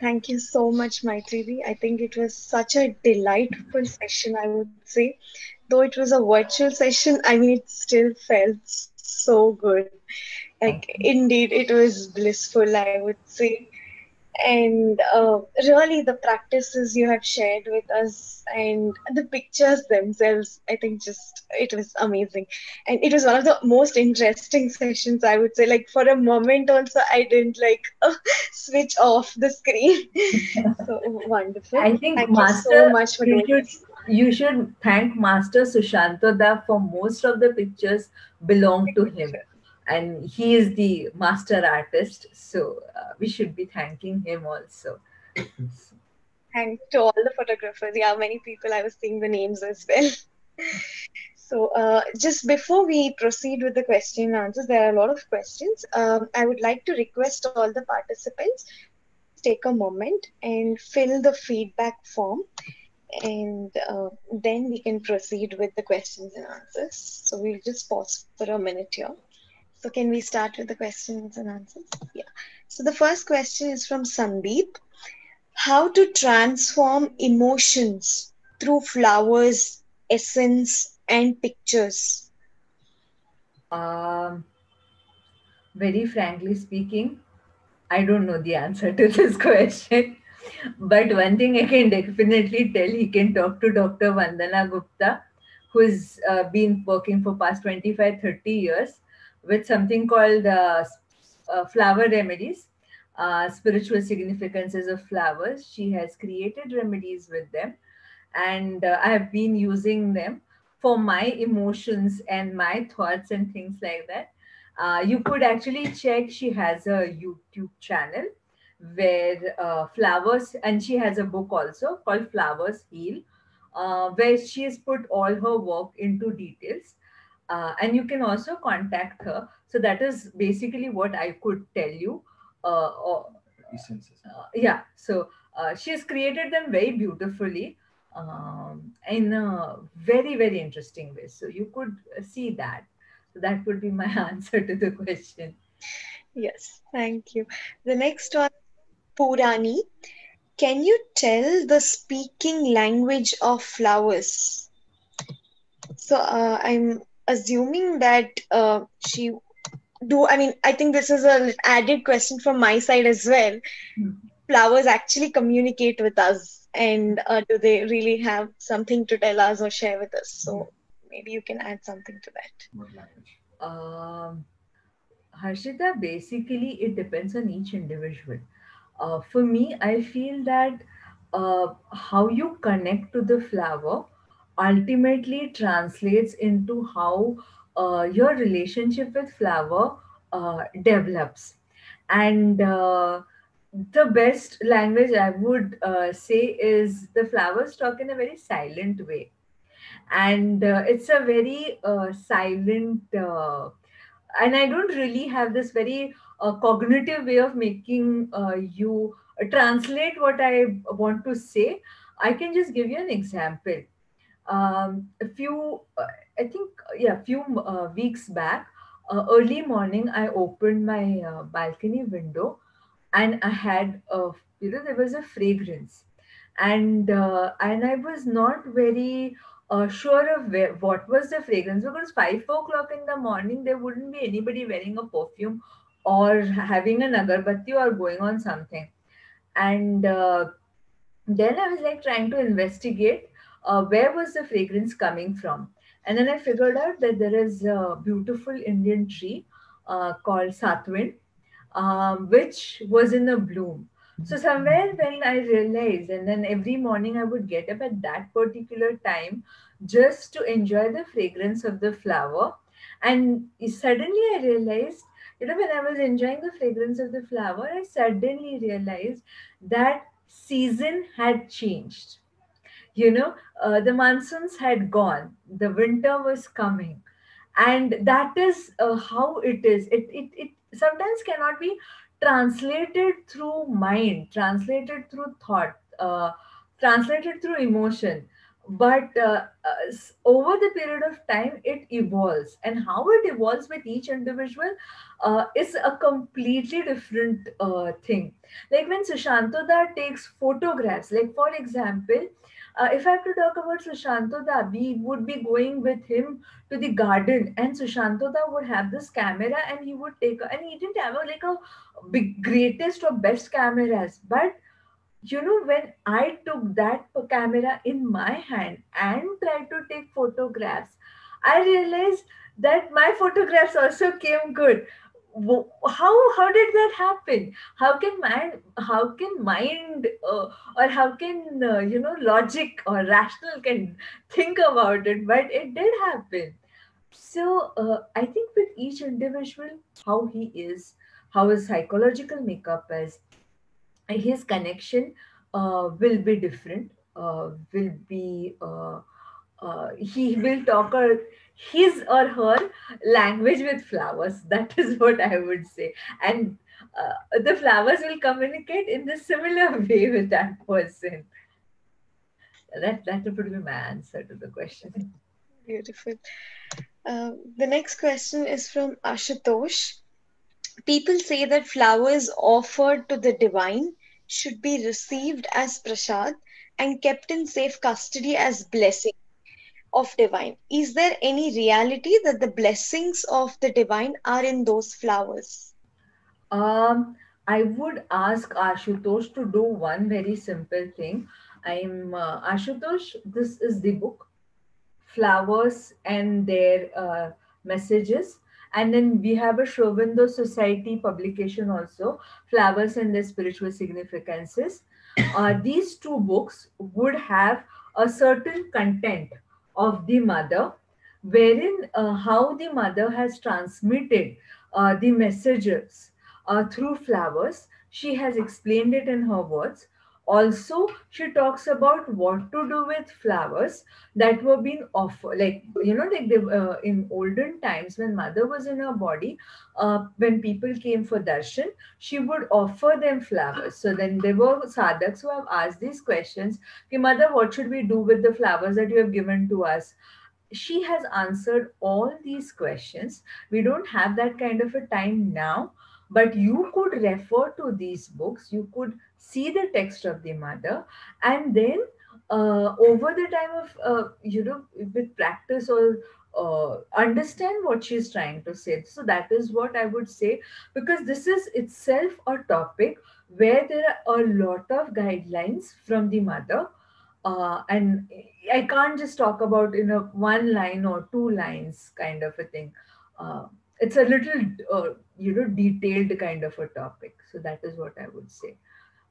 [SPEAKER 4] Thank you so much, Maitri. I think it was such a delightful session, I would say. Though it was a virtual session, I mean, it still felt so good. Like, indeed, it was blissful, I would say and uh, really the practices you have shared with us and the pictures themselves i think just it was amazing. And it was one of the most interesting *laughs* sessions i would say. Like for a moment also i didn't like uh, *laughs* switch off the screen. *laughs* So wonderful.
[SPEAKER 2] I think thank master, you so much for doing should, you should thank master sushanto da for most of the pictures belong to him and he is the master artist so uh, we should be thanking him also.
[SPEAKER 4] And to all the photographers yeah many people i was seeing the names as well. *laughs* So uh, just before we proceed with the question and answers there are a lot of questions. Um, i would like to request all the participants take a moment and fill the feedback form. And uh, then we can proceed with the questions and answers. So we'll just pause for a minute here so can we start with the questions and answers? Yeah. So the first question is from Sandeep. How to transform emotions through flowers, essence, and pictures?
[SPEAKER 2] Um, very frankly speaking, I don't know the answer to this *laughs* question. But one thing I can definitely tell, he can talk to Dr. Vandana Gupta, who's uh, been working for past 25, 30 years with something called uh, uh, flower remedies, uh, spiritual significances of flowers. She has created remedies with them, and uh, I have been using them for my emotions and my thoughts and things like that, uh, you could actually check. She has a YouTube channel where uh, flowers, and she has a book also called Flowers Heal, where she has put all her work into details. Uh, and you can also contact her. So that is basically what I could tell you. Uh, or, uh, yeah so uh, she has created them very beautifully um, in a very very interesting way so you could uh, see that so that would be my *laughs* answer to the question
[SPEAKER 4] Yes, thank you. The next one, Purani. Can you tell the speaking language of flowers? So uh, I'm assuming that uh, she do. I mean, I think this is an added question from my side as well.
[SPEAKER 2] Hmm.
[SPEAKER 4] Flowers actually communicate with us, and uh, do they really have something to tell us or share with us? So maybe you can add something to that.
[SPEAKER 5] What
[SPEAKER 2] um, Harshita, basically it depends on each individual. Uh, for me, I feel that uh, how you connect to the flower ultimately translates into how uh, your relationship with flower uh, develops. And uh, the best language I would uh, say is the flowers talk in a very silent way. And uh, it's a very uh, silent and i don't really have this very cognitive way of making you translate what i want to say i can just give you an example um, a few uh, i think yeah a few uh, weeks back uh, early morning i opened my uh, balcony window and i had a you know there was a fragrance. And uh, and i was not very uh, sure of where, what was the fragrance because five four o'clock in the morning there wouldn't be anybody wearing a perfume or having an agarbatti or going on something. And uh, then i was like trying to investigate uh, where was the fragrance coming from and then i figured out that there is a beautiful indian tree uh, called satwin um, which was in a bloom so somewhere when I realized, and then every morning I would get up at that particular time just to enjoy the fragrance of the flower. And suddenly I realized, you know, when I was enjoying the fragrance of the flower, I suddenly realized that season had changed. You know, uh, the monsoons had gone, the winter was coming. And that is uh, how it is. It, it, it sometimes cannot be translated through mind, translated through thought, uh, translated through emotion. But uh, uh, over the period of time, it evolves, and how it evolves with each individual uh, is a completely different uh, thing. Like when Sushantoda takes photographs, like for example, uh, if I have to talk about Sushantoda, we would be going with him to the garden, and Sushantoda would have this camera, and he would take, and he didn't have a, like a big greatest or best cameras. But you know when i took that camera in my hand and tried to take photographs i realized that my photographs also came good how how did that happen how can mind how can mind uh, or how can uh, you know logic or rational can think about it but it did happen so uh, I think with each individual, how he is, how his psychological makeup is, his connection uh, will be different. Uh, will be uh, he will talk or his or her language with flowers. That is what I would say, and uh, the flowers will communicate in the similar *laughs* way with that person. That that would be my answer to the question.
[SPEAKER 4] Beautiful. Uh, the next question is from Ashutosh. People say that flowers offered to the divine should be received as prasad and kept in safe custody as blessing of divine. Is there any reality that the blessings of the divine are in those flowers?
[SPEAKER 2] Um, I would ask Ashutosh to do one very simple thing. I'm uh, Ashutosh. This is the book, Flowers and Their uh, Messages. And then we have a Sri Aurobindo Society publication also, Flowers and Their Spiritual Significances. Uh, these two books would have a certain content of the mother, wherein uh, how the mother has transmitted uh, the messages uh, through flowers. She has explained it in her words. Also, she talks about what to do with flowers that were being offered, like you know, like they, uh, in olden times when mother was in her body, uh, when people came for darshan, she would offer them flowers. So then there were sadhaks who have asked these questions. Okay, mother, what should we do with the flowers that you have given to us? she has answered all these questions. We don't have that kind of a time now, but you could refer to these books. You could see the text of the mother, and then uh, over the time of uh, you know with practice or uh, understand what she's trying to say. So that is what I would say because this is itself a topic where there are a lot of guidelines from the mother uh, and I can't just talk about in a one line or two lines kind of a thing. Uh, it's a little uh, you know detailed kind of a topic. So that is what I would say.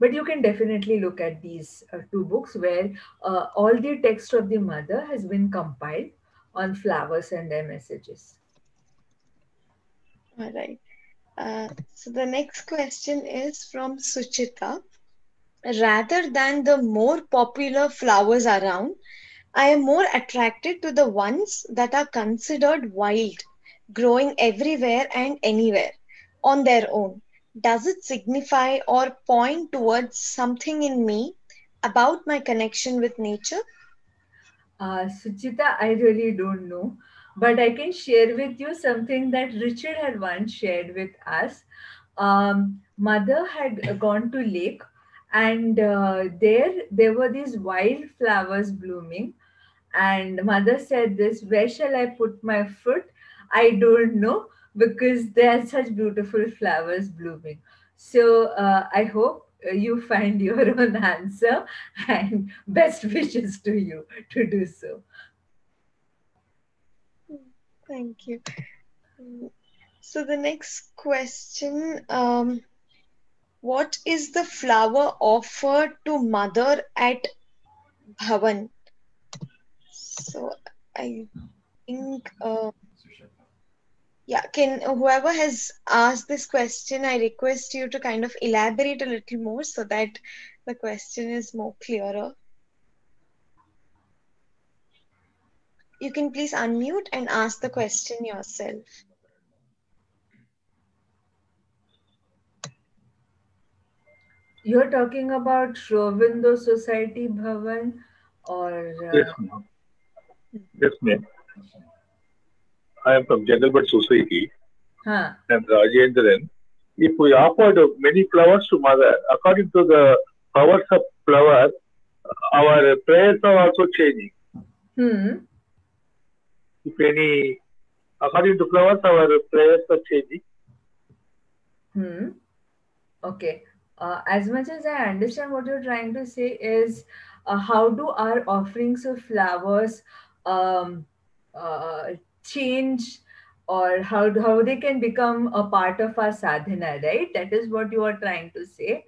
[SPEAKER 2] But you can definitely look at these uh, two books where uh, all the text of the mother has been compiled on flowers and their messages.
[SPEAKER 4] All right. Uh, so the next question is from Suchita rather than the more popular flowers around, I am more attracted to the ones that are considered wild, growing everywhere and anywhere on their own. Does it signify or point towards something in me about my connection with nature?
[SPEAKER 2] Uh, Suchita, I really don't know, but I can share with you something that Richard had once shared with us. Um, mother had gone to lake and uh, there there were these wild flowers blooming and mother said this where shall i put my foot i don't know because there are such beautiful flowers blooming. So uh, i hope you find *laughs* your own answer and best wishes to you to do so.
[SPEAKER 4] Thank you. So the next question um, what is the flower offered to mother at Bhavan? So I think, uh, yeah, can whoever has asked this question, I request you to kind of elaborate a little more so that the question is more clearer. You can please unmute and ask the question yourself.
[SPEAKER 2] You're talking about Sri Aurobindo Society Bhavan or. Uh...
[SPEAKER 5] Yes, ma'am. Yes, ma'am. I am from General Jangalbad Society.
[SPEAKER 2] Huh.
[SPEAKER 5] And Rajendran. If we offered many flowers to mother, according to the powers of flower, our prayers are also changing.
[SPEAKER 2] Hmm.
[SPEAKER 5] If any, according to flowers, our prayers are changing.
[SPEAKER 2] Hmm. Okay uh, as much as I understand what you're trying to say is uh, how do our offerings of flowers um, uh, change or how, how they can become a part of our sadhana, right? That is what you are trying to say.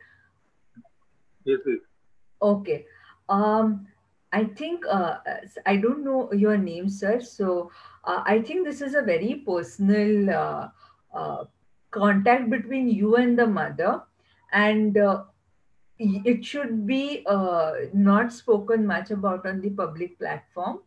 [SPEAKER 5] Yes, yes.
[SPEAKER 2] Okay. Um, I think uh, I don't know your name, sir. So uh, I think this is a very personal uh, uh contact between you and the mother and uh, it should be uh, not spoken much about on the public platform.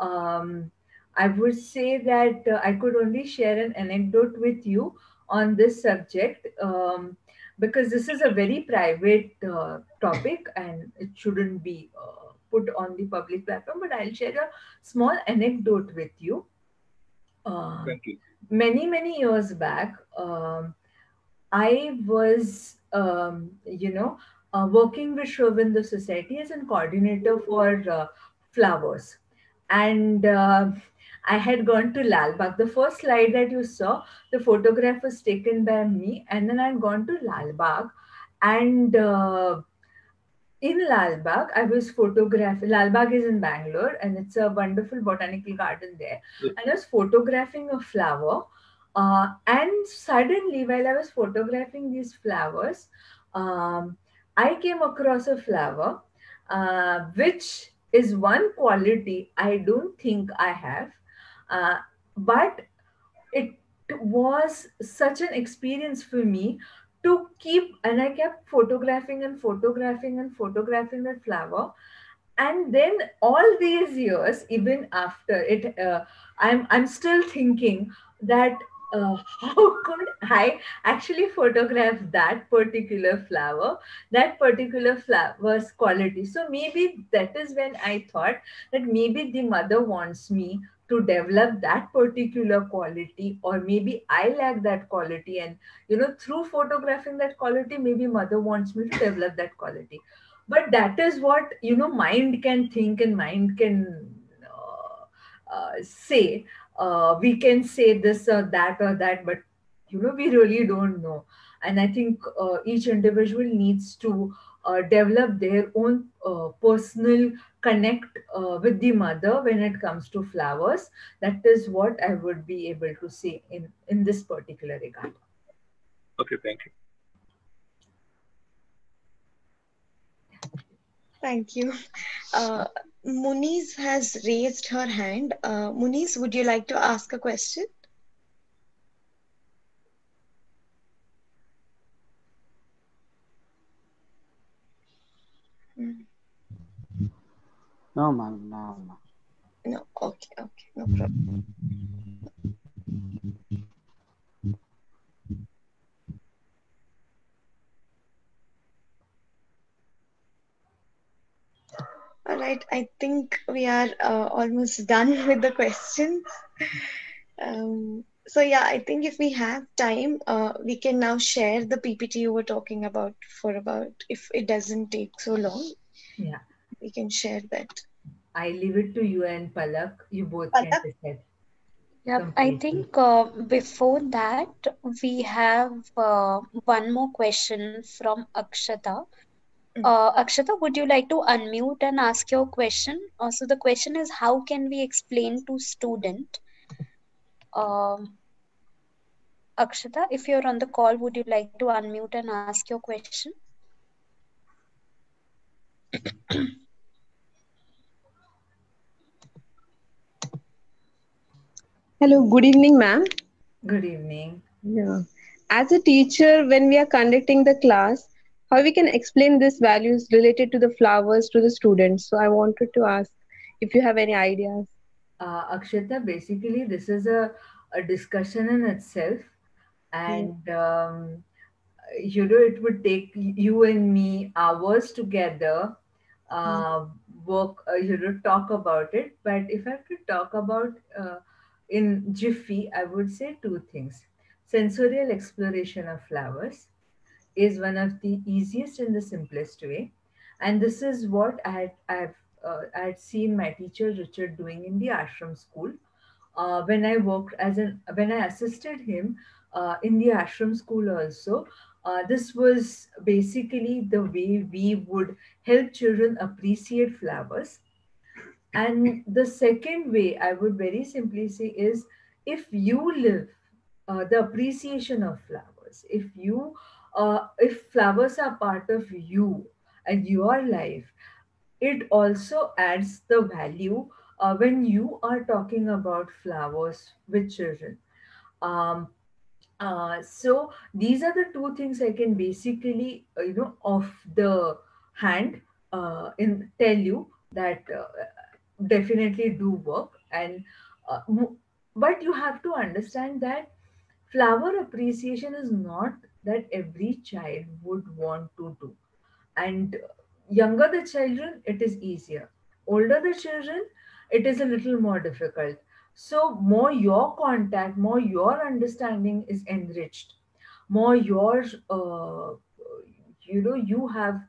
[SPEAKER 2] Um, I would say that uh, I could only share an anecdote with you on this subject um, because this is a very private uh, topic and it shouldn't be uh, put on the public platform. But I'll share a small anecdote with you.
[SPEAKER 5] Uh, Thank you.
[SPEAKER 2] Many, many years back, um, I was um, you know, uh, working with Sri Aurobindo Society as a coordinator for uh, flowers. And uh, I had gone to Lalbagh. The first slide that you saw, the photograph was taken by me, and then I'd gone to Lalbagh. And uh, in Lalbagh, I was photographing. Lalbagh is in Bangalore, and it's a wonderful botanical garden there. And I was photographing a flower uh, and suddenly, while I was photographing these flowers, um, I came across a flower uh, which is one quality I don't think I have, uh, but it was such an experience for me to keep and i kept photographing and photographing and photographing that flower. And then all these years even after it uh, i'm i'm still thinking that uh, *laughs* how could i actually photograph that particular flower? That particular flower's quality. So maybe that is when i thought that maybe the mother wants me to develop that particular quality or maybe i lack that quality and you know through photographing that quality maybe mother wants me to develop that quality. But that is what you know mind can think and mind can uh, uh, say. Uh, we can say this or that or that but you know we really don't know. And i think uh, each individual needs to develop their own uh, personal connect uh, with the mother when it comes to flowers that is what i would be able to say in in this particular regard
[SPEAKER 5] Okay, thank you.
[SPEAKER 4] Thank you. Uh, Muniz has raised her hand. Uh, Muniz, would you like to ask a question?
[SPEAKER 6] No, ma'am, no, ma'am.
[SPEAKER 4] No, okay, okay, no problem. All right, I think we are uh, almost done *laughs* with the questions. Um, so yeah, I think if we have time, uh, we can now share the PPT you were talking about for about, if it doesn't take so long,
[SPEAKER 2] yeah
[SPEAKER 4] we can share that.
[SPEAKER 2] i leave it to you and palak you both
[SPEAKER 4] Palak?
[SPEAKER 2] can decide
[SPEAKER 1] Yep, I think uh, before that, we have uh, one more question from Akshata.
[SPEAKER 4] Mm.
[SPEAKER 1] Uh, Akshata, would you like to unmute and ask your question? Uh, so the question is, how can we explain to student? Um, Akshata, if you're on the call, would you like to unmute and ask your question?
[SPEAKER 7] Hello, good evening, ma'am.
[SPEAKER 2] good evening
[SPEAKER 7] Yeah. As a teacher, when we are conducting the class, how we can explain these values related to the flowers to the students? So I wanted to ask if you have any ideas.
[SPEAKER 2] uh, Akshita, basically, this is a, a discussion in itself. And, um, you know, it would take you and me hours together, uh, work, uh, you know, talk about it. But if I have to talk about uh, in Jiffy, I would say two things. Sensorial exploration of flowers is one of the easiest and the simplest way. And this is what I had, I've, uh, I had seen my teacher Richard doing in the ashram school uh, when I worked as an when I assisted him in the ashram school also. Uh, this was basically the way we would help children appreciate flowers. And the second way I would very simply say is if you live uh, the appreciation of flowers, if you uh, if flowers are part of you and your life, it also adds the value uh, when you are talking about flowers with children. Um, uh, so these are the two things I can basically, uh, you know, off the hand uh, in tell you that uh, definitely do work. And uh, but you have to understand that flower appreciation is not that every child would want to do. And younger the children it is easier. Older the children it is a little more difficult so more your contact more your understanding is enriched. More your uh, you know you have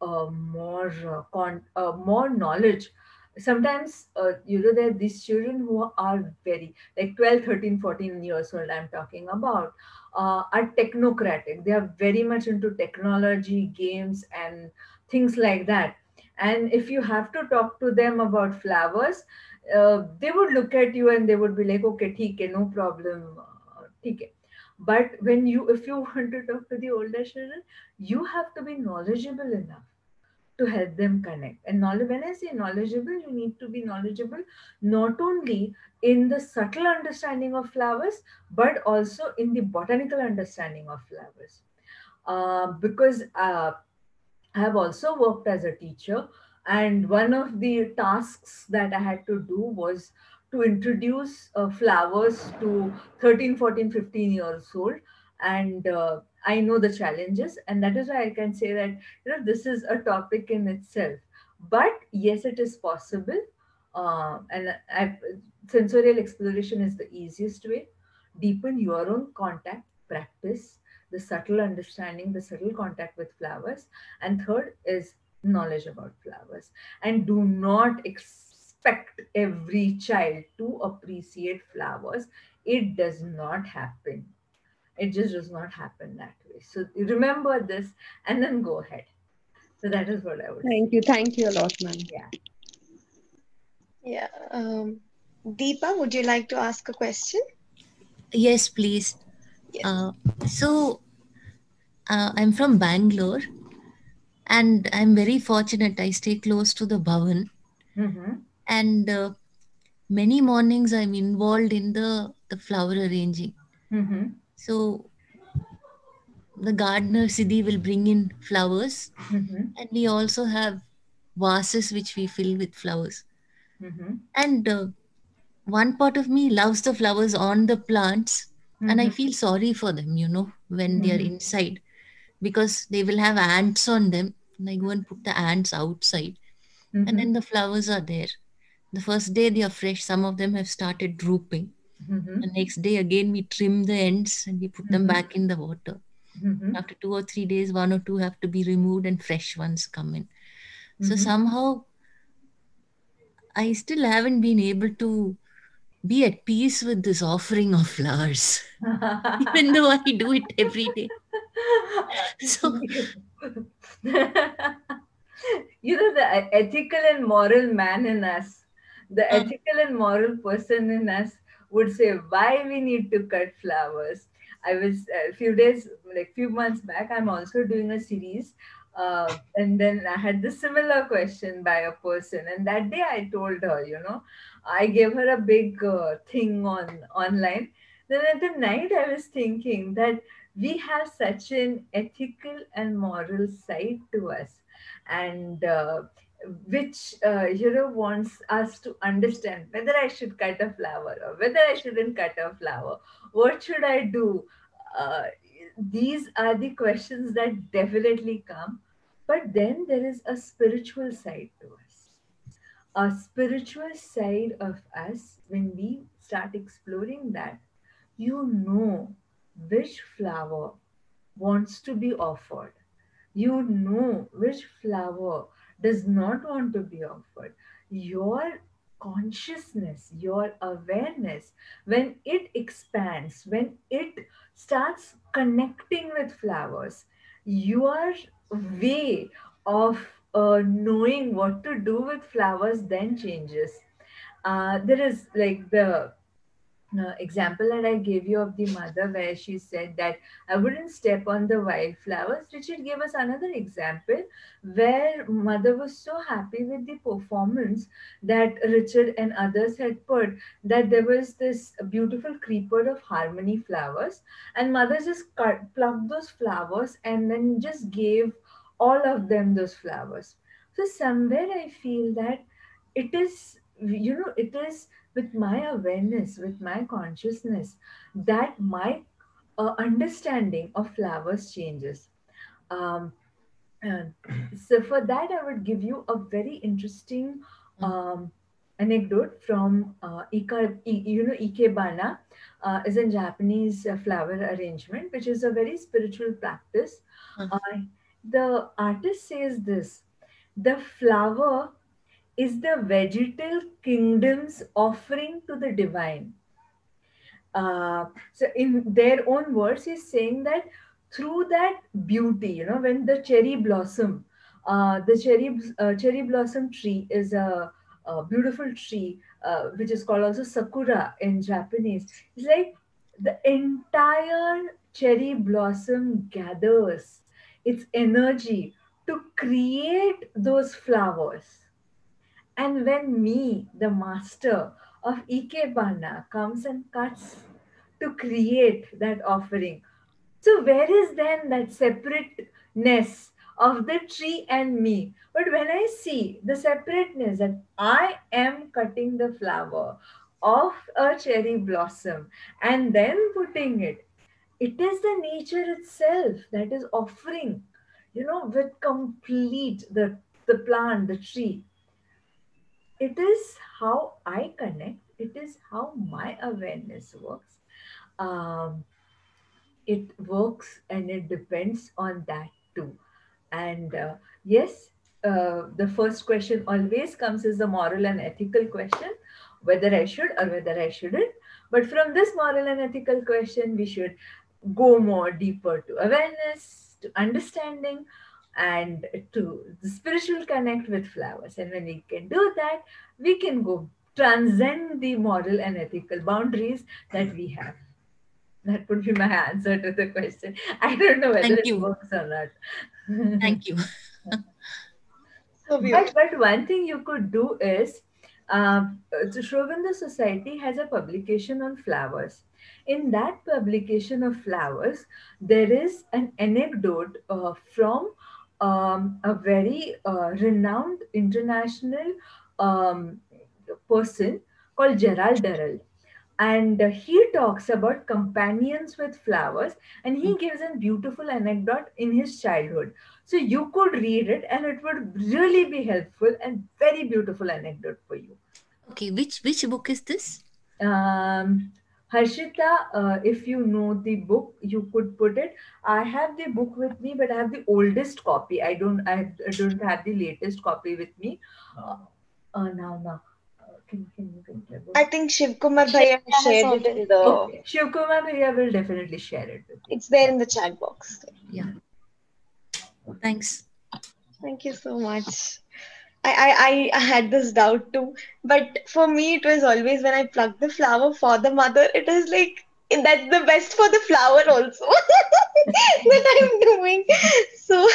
[SPEAKER 2] uh, more uh, con- uh, more knowledge. Sometimes uh, you know there are these children who are very like 12, 13, 14 years old i'm talking about uh, are technocratic. They are very much into technology games and things like that. And if you have to talk to them about flowers uh, they would look at you and they would be like okay theek no problem theek hai." but when you if you *laughs* want to talk to the older children you have to be knowledgeable enough to help them connect. And when I say knowledgeable, you need to be knowledgeable not only in the subtle understanding of flowers, but also in the botanical understanding of flowers. Uh, because uh, I have also worked as a teacher, and one of the tasks that I had to do was to introduce uh, flowers to 13, 14, 15 years old. And uh, I know the challenges, and that is why I can say that you know this is a topic in itself. But yes, it is possible, uh, and I've, sensorial exploration is the easiest way. Deepen your own contact, practice the subtle understanding, the subtle contact with flowers, and third is knowledge about flowers. And do not expect every child to appreciate flowers. It does not happen it just does not happen that way. So remember this and then go ahead. So that is what I would
[SPEAKER 7] Thank you. Thank you a lot, ma'am.
[SPEAKER 2] Yeah.
[SPEAKER 4] Yeah. Um, Deepa, would you like to ask a question?
[SPEAKER 6] Yes, please.
[SPEAKER 4] Yes.
[SPEAKER 6] Uh, so, uh, I'm from Bangalore and I'm very fortunate. I stay close to the Bhavan
[SPEAKER 2] Mm-hmm.
[SPEAKER 6] and uh, many mornings I'm involved in the, the flower arranging.
[SPEAKER 2] Mm-hmm.
[SPEAKER 6] So, the gardener Siddhi will bring in flowers
[SPEAKER 2] Mm-hmm.
[SPEAKER 6] and we also have vases which we fill with flowers.
[SPEAKER 2] Mm-hmm.
[SPEAKER 6] And uh, one part of me loves the flowers on the plants and i feel sorry for them you know when they are
[SPEAKER 2] Mhm.
[SPEAKER 6] inside because they will have ants on them and i go and put the ants outside
[SPEAKER 2] Mm-hmm.
[SPEAKER 6] and then the flowers are there the first day they are fresh some of them have started drooping
[SPEAKER 2] Mm-hmm.
[SPEAKER 6] the next day again we trim the ends and we put them
[SPEAKER 2] Mhm.
[SPEAKER 6] back in the water
[SPEAKER 2] Mm-hmm.
[SPEAKER 6] after two or three days one or two have to be removed and fresh ones come in so
[SPEAKER 2] Mhm.
[SPEAKER 6] somehow i still haven't been able to be at peace with this offering of flowers *laughs* *laughs* even though i do it every day so
[SPEAKER 2] you know the ethical and moral man in us the
[SPEAKER 6] Uh.
[SPEAKER 2] ethical and moral person in us would say why we need to cut flowers i was a few days like few months back i'm also doing a series uh, and then i had this similar question by a person and that day i told her you know i gave her a big uh, thing on online then at the night i was thinking that we have such an ethical and moral side to us. And uh, which uh, you know wants us to understand whether i should cut a flower or whether i shouldn't cut a flower. What should i do? Uh, these are the questions that definitely come. But then there is a spiritual side to us. A spiritual side of us when we start exploring that you know which flower wants to be offered. You know which flower does not want to be offered. Your consciousness your awareness when it expands when it starts connecting with flowers your way of uh, knowing what to do with flowers then changes. Uh, there is like the example that I gave you of the mother, where she said that I wouldn't step on the wildflowers. Richard gave us another example where mother was so happy with the performance that Richard and others had put that there was this beautiful creeper of harmony flowers, and mother just cut, plucked those flowers and then just gave all of them those flowers. So somewhere I feel that it is, you know, it is with my awareness, with my consciousness, that my uh, understanding of flowers changes. Um, so for that, I would give you a very interesting um, anecdote from uh, Ika, you know, Ikebana uh, is a Japanese uh, flower arrangement, which is a very spiritual practice.
[SPEAKER 6] Mhm.
[SPEAKER 2] Uh, the artist says this: the flower is the vegetal kingdom's offering to the divine. Uh, so, in their own words, he's saying that through that beauty, you know, when the cherry blossom, uh, the cherry uh, cherry blossom tree is a, a beautiful tree, uh, which is called also sakura in Japanese. It's like the entire cherry blossom gathers its energy to create those flowers. And when me, the master of Ikebana, comes and cuts to create that offering, so where is then that separateness of the tree and me? But when I see the separateness that I am cutting the flower of a cherry blossom and then putting it, it is the nature itself that is offering, you know, with complete the the plant, the tree. It is how I connect. It is how my awareness works. Um, it works and it depends on that too. And uh, yes, uh, the first question always comes as the moral and ethical question whether I should or whether I shouldn't. But from this moral and ethical question, we should go more deeper to awareness, to understanding, and to the spiritual connect with flowers. And when we can do that, we can go transcend the moral and ethical boundaries that we have. That would be my answer to the question. I don't know whether
[SPEAKER 6] Thank
[SPEAKER 2] it works or not.
[SPEAKER 6] Thank you.
[SPEAKER 4] So beautiful.
[SPEAKER 2] But, but one thing you could do is um, the Sri Aurobindo Society has a publication on flowers. In that publication of flowers, there is an anecdote uh, from um, a very uh, renowned international um, person called Gerald Durrell. And uh, he talks about companions with flowers, and he gives a beautiful anecdote in his childhood. So you could read it, and it would really be helpful and very beautiful anecdote for you.
[SPEAKER 6] Okay, which which book is this?
[SPEAKER 2] Um, Harshita, uh, if you know the book, you could put it. I have the book with me, but I have the oldest copy. I don't. I don't have the latest copy with me. Uh, uh, now, now. Uh, can, can you get the book?
[SPEAKER 4] I think Shiv Kumar Bhaiya
[SPEAKER 8] has
[SPEAKER 4] shared it in the.
[SPEAKER 2] Okay. Shiv Kumar Bhaiya will definitely share it with you.
[SPEAKER 4] It's there in the chat box. Yeah.
[SPEAKER 6] Thanks.
[SPEAKER 4] Thank you so much. I, I, I had this doubt too. But for me, it was always when I pluck the flower for the mother, it is like that's the best for the flower also *laughs* that I'm doing. So,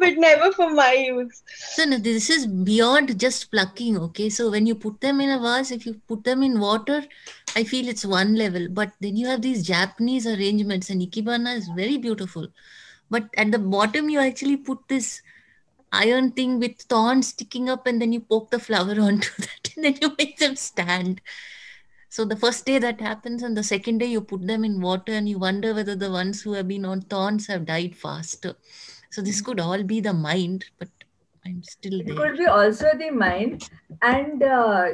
[SPEAKER 4] but never for my use.
[SPEAKER 6] So this is beyond just plucking, okay? So when you put them in a vase, if you put them in water, I feel it's one level. But then you have these Japanese arrangements, and Ikebana is very beautiful. But at the bottom, you actually put this iron thing with thorns sticking up, and then you poke the flower *laughs* onto that, and then you make them stand. So the first day that happens, and the second day you put them in water, and you wonder whether the ones who have been on thorns have died faster. So this could all be the mind, but I'm still
[SPEAKER 2] It
[SPEAKER 6] there.
[SPEAKER 2] could be also the mind, and uh,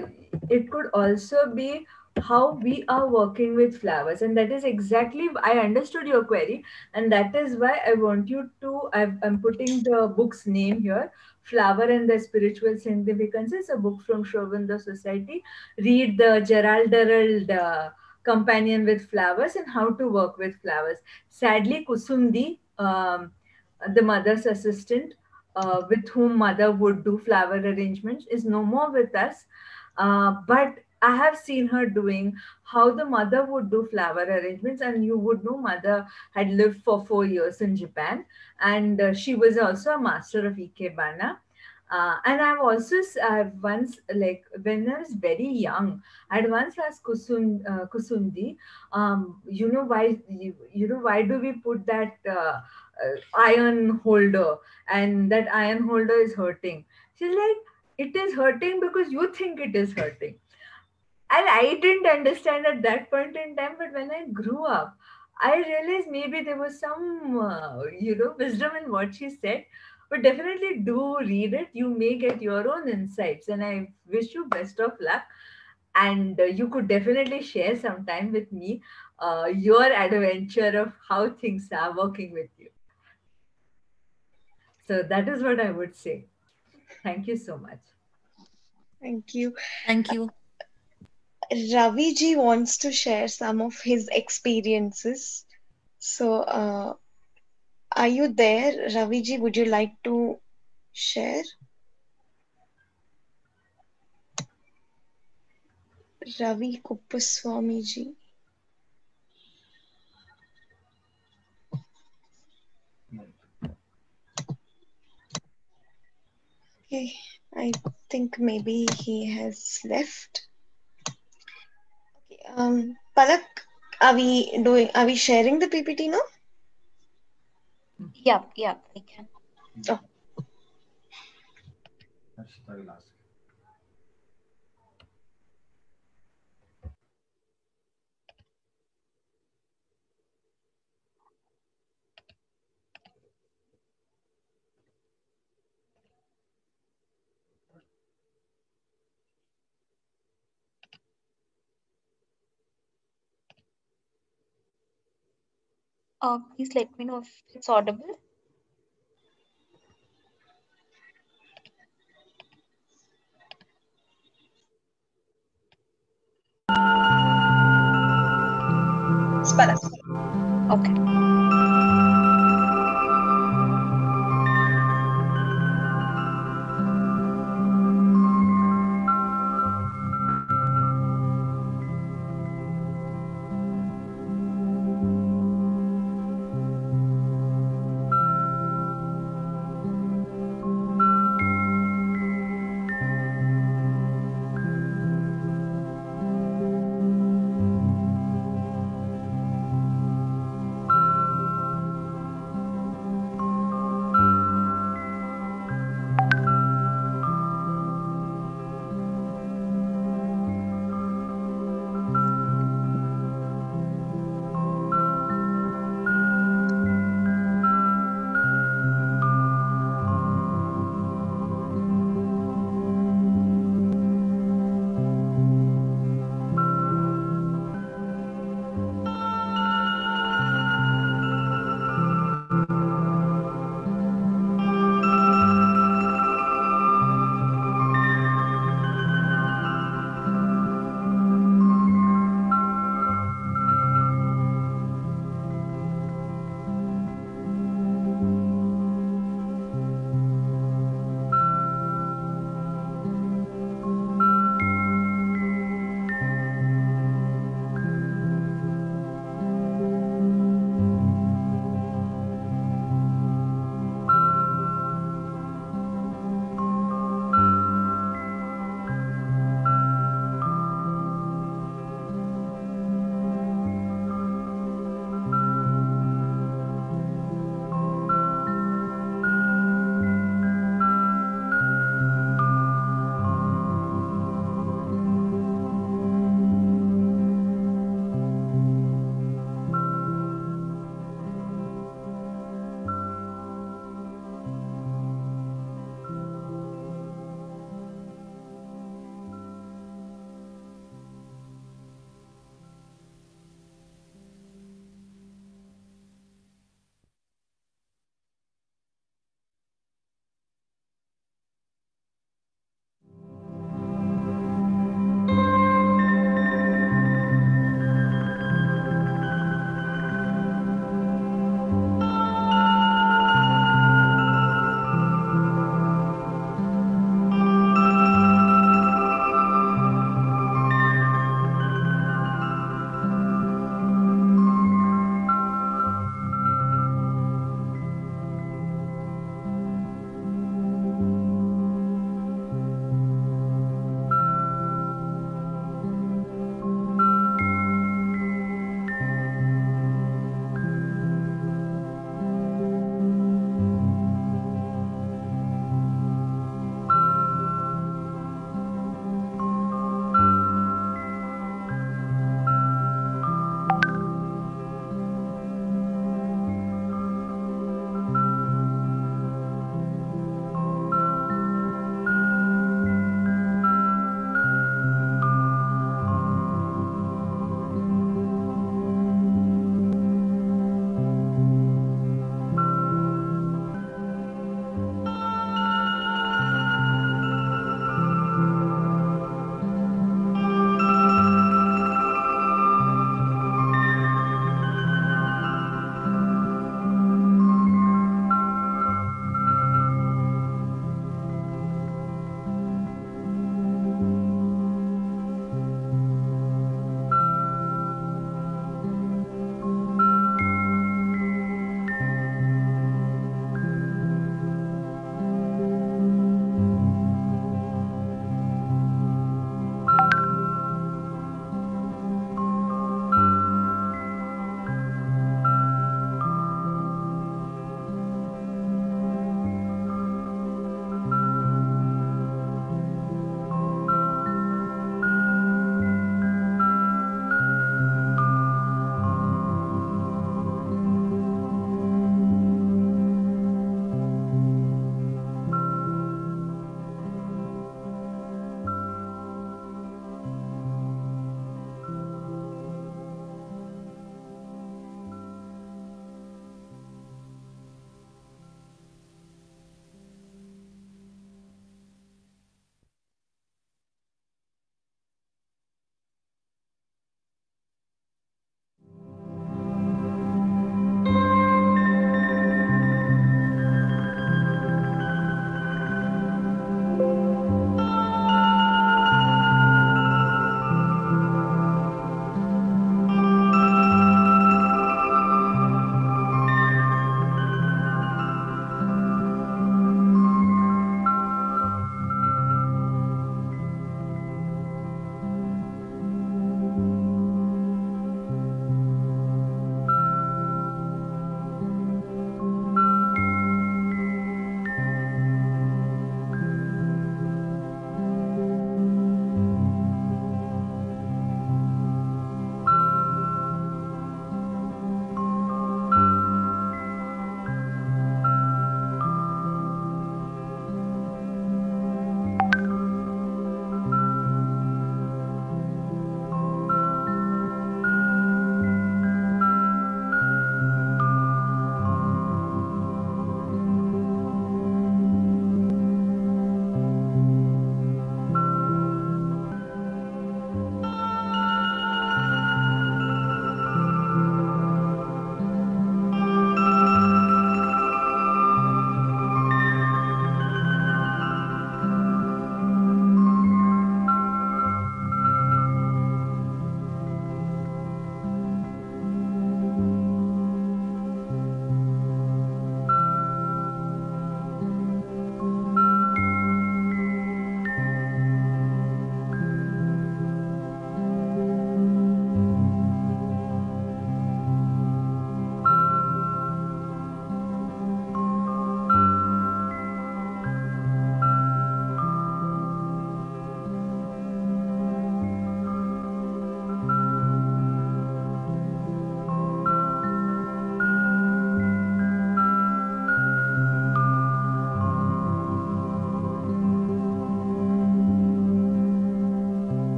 [SPEAKER 2] it could also be how we are working with flowers. And that is exactly, I understood your query, and that is why I want you to. I've, I'm putting the book's name here Flower and the Spiritual Significance. It's a book from Sri Aurobindo Society. Read the Gerald Durrell uh, Companion with Flowers and How to Work with Flowers. Sadly, Kusumdi, um, the mother's assistant, uh, with whom mother would do flower arrangements is no more with us uh, but i have seen her doing how the mother would do flower arrangements and you would know mother had lived for four years in japan and uh, she was also a master of ikebana uh, and I've also I've once like when I was very young, I'd once asked Kusum, uh, Kusumdi, um, you know why you, you know why do we put that uh, uh, iron holder and that iron holder is hurting. She's like, it is hurting because you think it is hurting. And I didn't understand at that point in time, but when I grew up, I realized maybe there was some, uh, you know, wisdom in what she said. But definitely do read it. You may get your own insights. And I wish you best of luck. And uh, you could definitely share some time with me uh, your adventure of how things are working with you. So that is what I would say. Thank you so much.
[SPEAKER 4] Thank you.
[SPEAKER 6] Thank you.
[SPEAKER 4] Ravi ji wants to share some of his experiences. So, uh, are you there, Ravi ji? Would you like to share? Ravi Kuppuswamy ji. Okay, I think maybe he has left. Okay, um, Palak, are we doing? Are we sharing the PPT now?
[SPEAKER 1] Yeah, yeah, I can.
[SPEAKER 4] Oh.
[SPEAKER 1] Uh, please let me know if it's audible. Okay.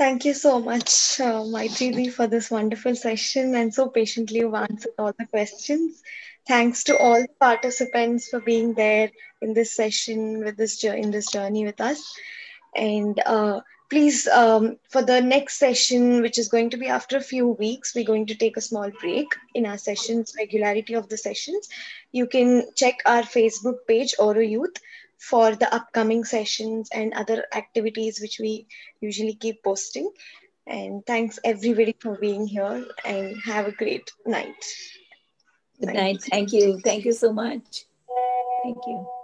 [SPEAKER 4] Thank you so much, uh, Maitreyee, for this wonderful session and so patiently you've answered all the questions. Thanks to all the participants for being there in this session with this in this journey with us. And uh, please, um, for the next session, which is going to be after a few weeks, we're going to take a small break in our sessions, regularity of the sessions. You can check our Facebook page, AuroYouth, for the upcoming sessions and other activities which we usually keep posting. And thanks everybody for being here and have a great night.
[SPEAKER 9] Good night. Thank you. Thank you so much. Thank you.